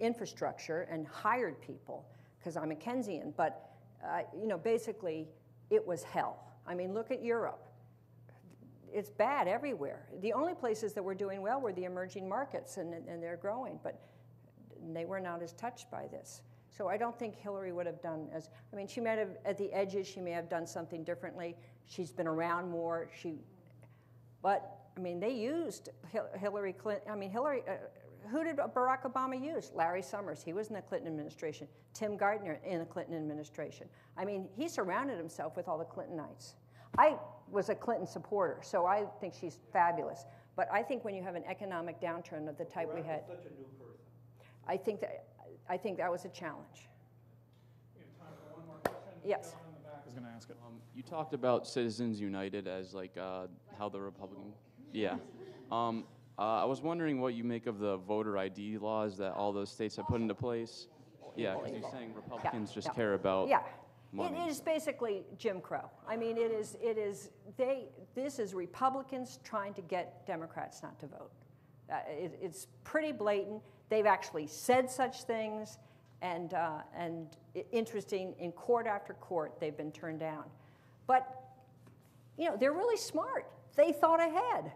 infrastructure and hired people, because I'm a Keynesian. But, uh, you know, basically, it was hell. I mean, look at Europe. It's bad everywhere. The only places that were doing well were the emerging markets, and, and they're growing, but they were not as touched by this. So I don't think Hillary would have done as, I mean, she might have, at the edges, she may have done something differently. She's been around more. She, but, I mean, they used Hillary Clinton. I mean, Hillary, uh, who did Barack Obama use? Larry Summers. He was in the Clinton administration. Tim Geithner in the Clinton administration. I mean, he surrounded himself with all the Clintonites. I was a Clinton supporter, so I think she's fabulous. But I think when you have an economic downturn of the type we had, Such a new person. I think that, I think that was a challenge. Yes. Is going to ask it. Um, you talked about Citizens United as like uh, how the Republican, yeah. Um, uh, I was wondering what you make of the voter ID laws that all those states have put into place. Yeah, because you're saying Republicans just yeah. care about Yeah. money. It is basically Jim Crow. I mean, it is, it is, they, this is Republicans trying to get Democrats not to vote. Uh, it, it's pretty blatant. They've actually said such things, And, uh, and interesting, in court after court, they've been turned down. But, you know, they're really smart. They thought ahead.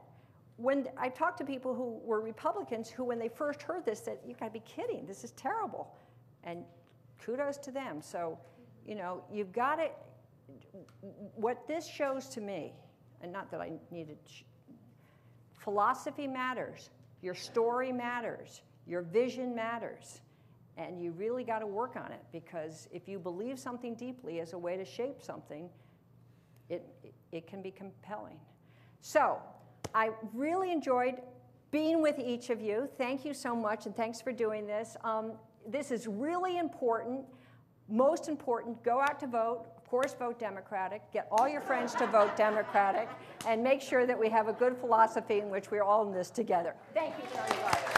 When I talked to people who were Republicans who, when they first heard this, said, You gotta be kidding, this is terrible. And kudos to them. So, you know, you've got to, what this shows to me, and not that I needed, philosophy matters, your story matters, your vision matters. And you really got to work on it because if you believe something deeply as a way to shape something, it, it can be compelling. So, I really enjoyed being with each of you. Thank you so much, and thanks for doing this. Um, this is really important. Most important, go out to vote. Of course, vote Democratic. Get all your friends to vote Democratic, and make sure that we have a good philosophy in which we're all in this together. Thank you very much.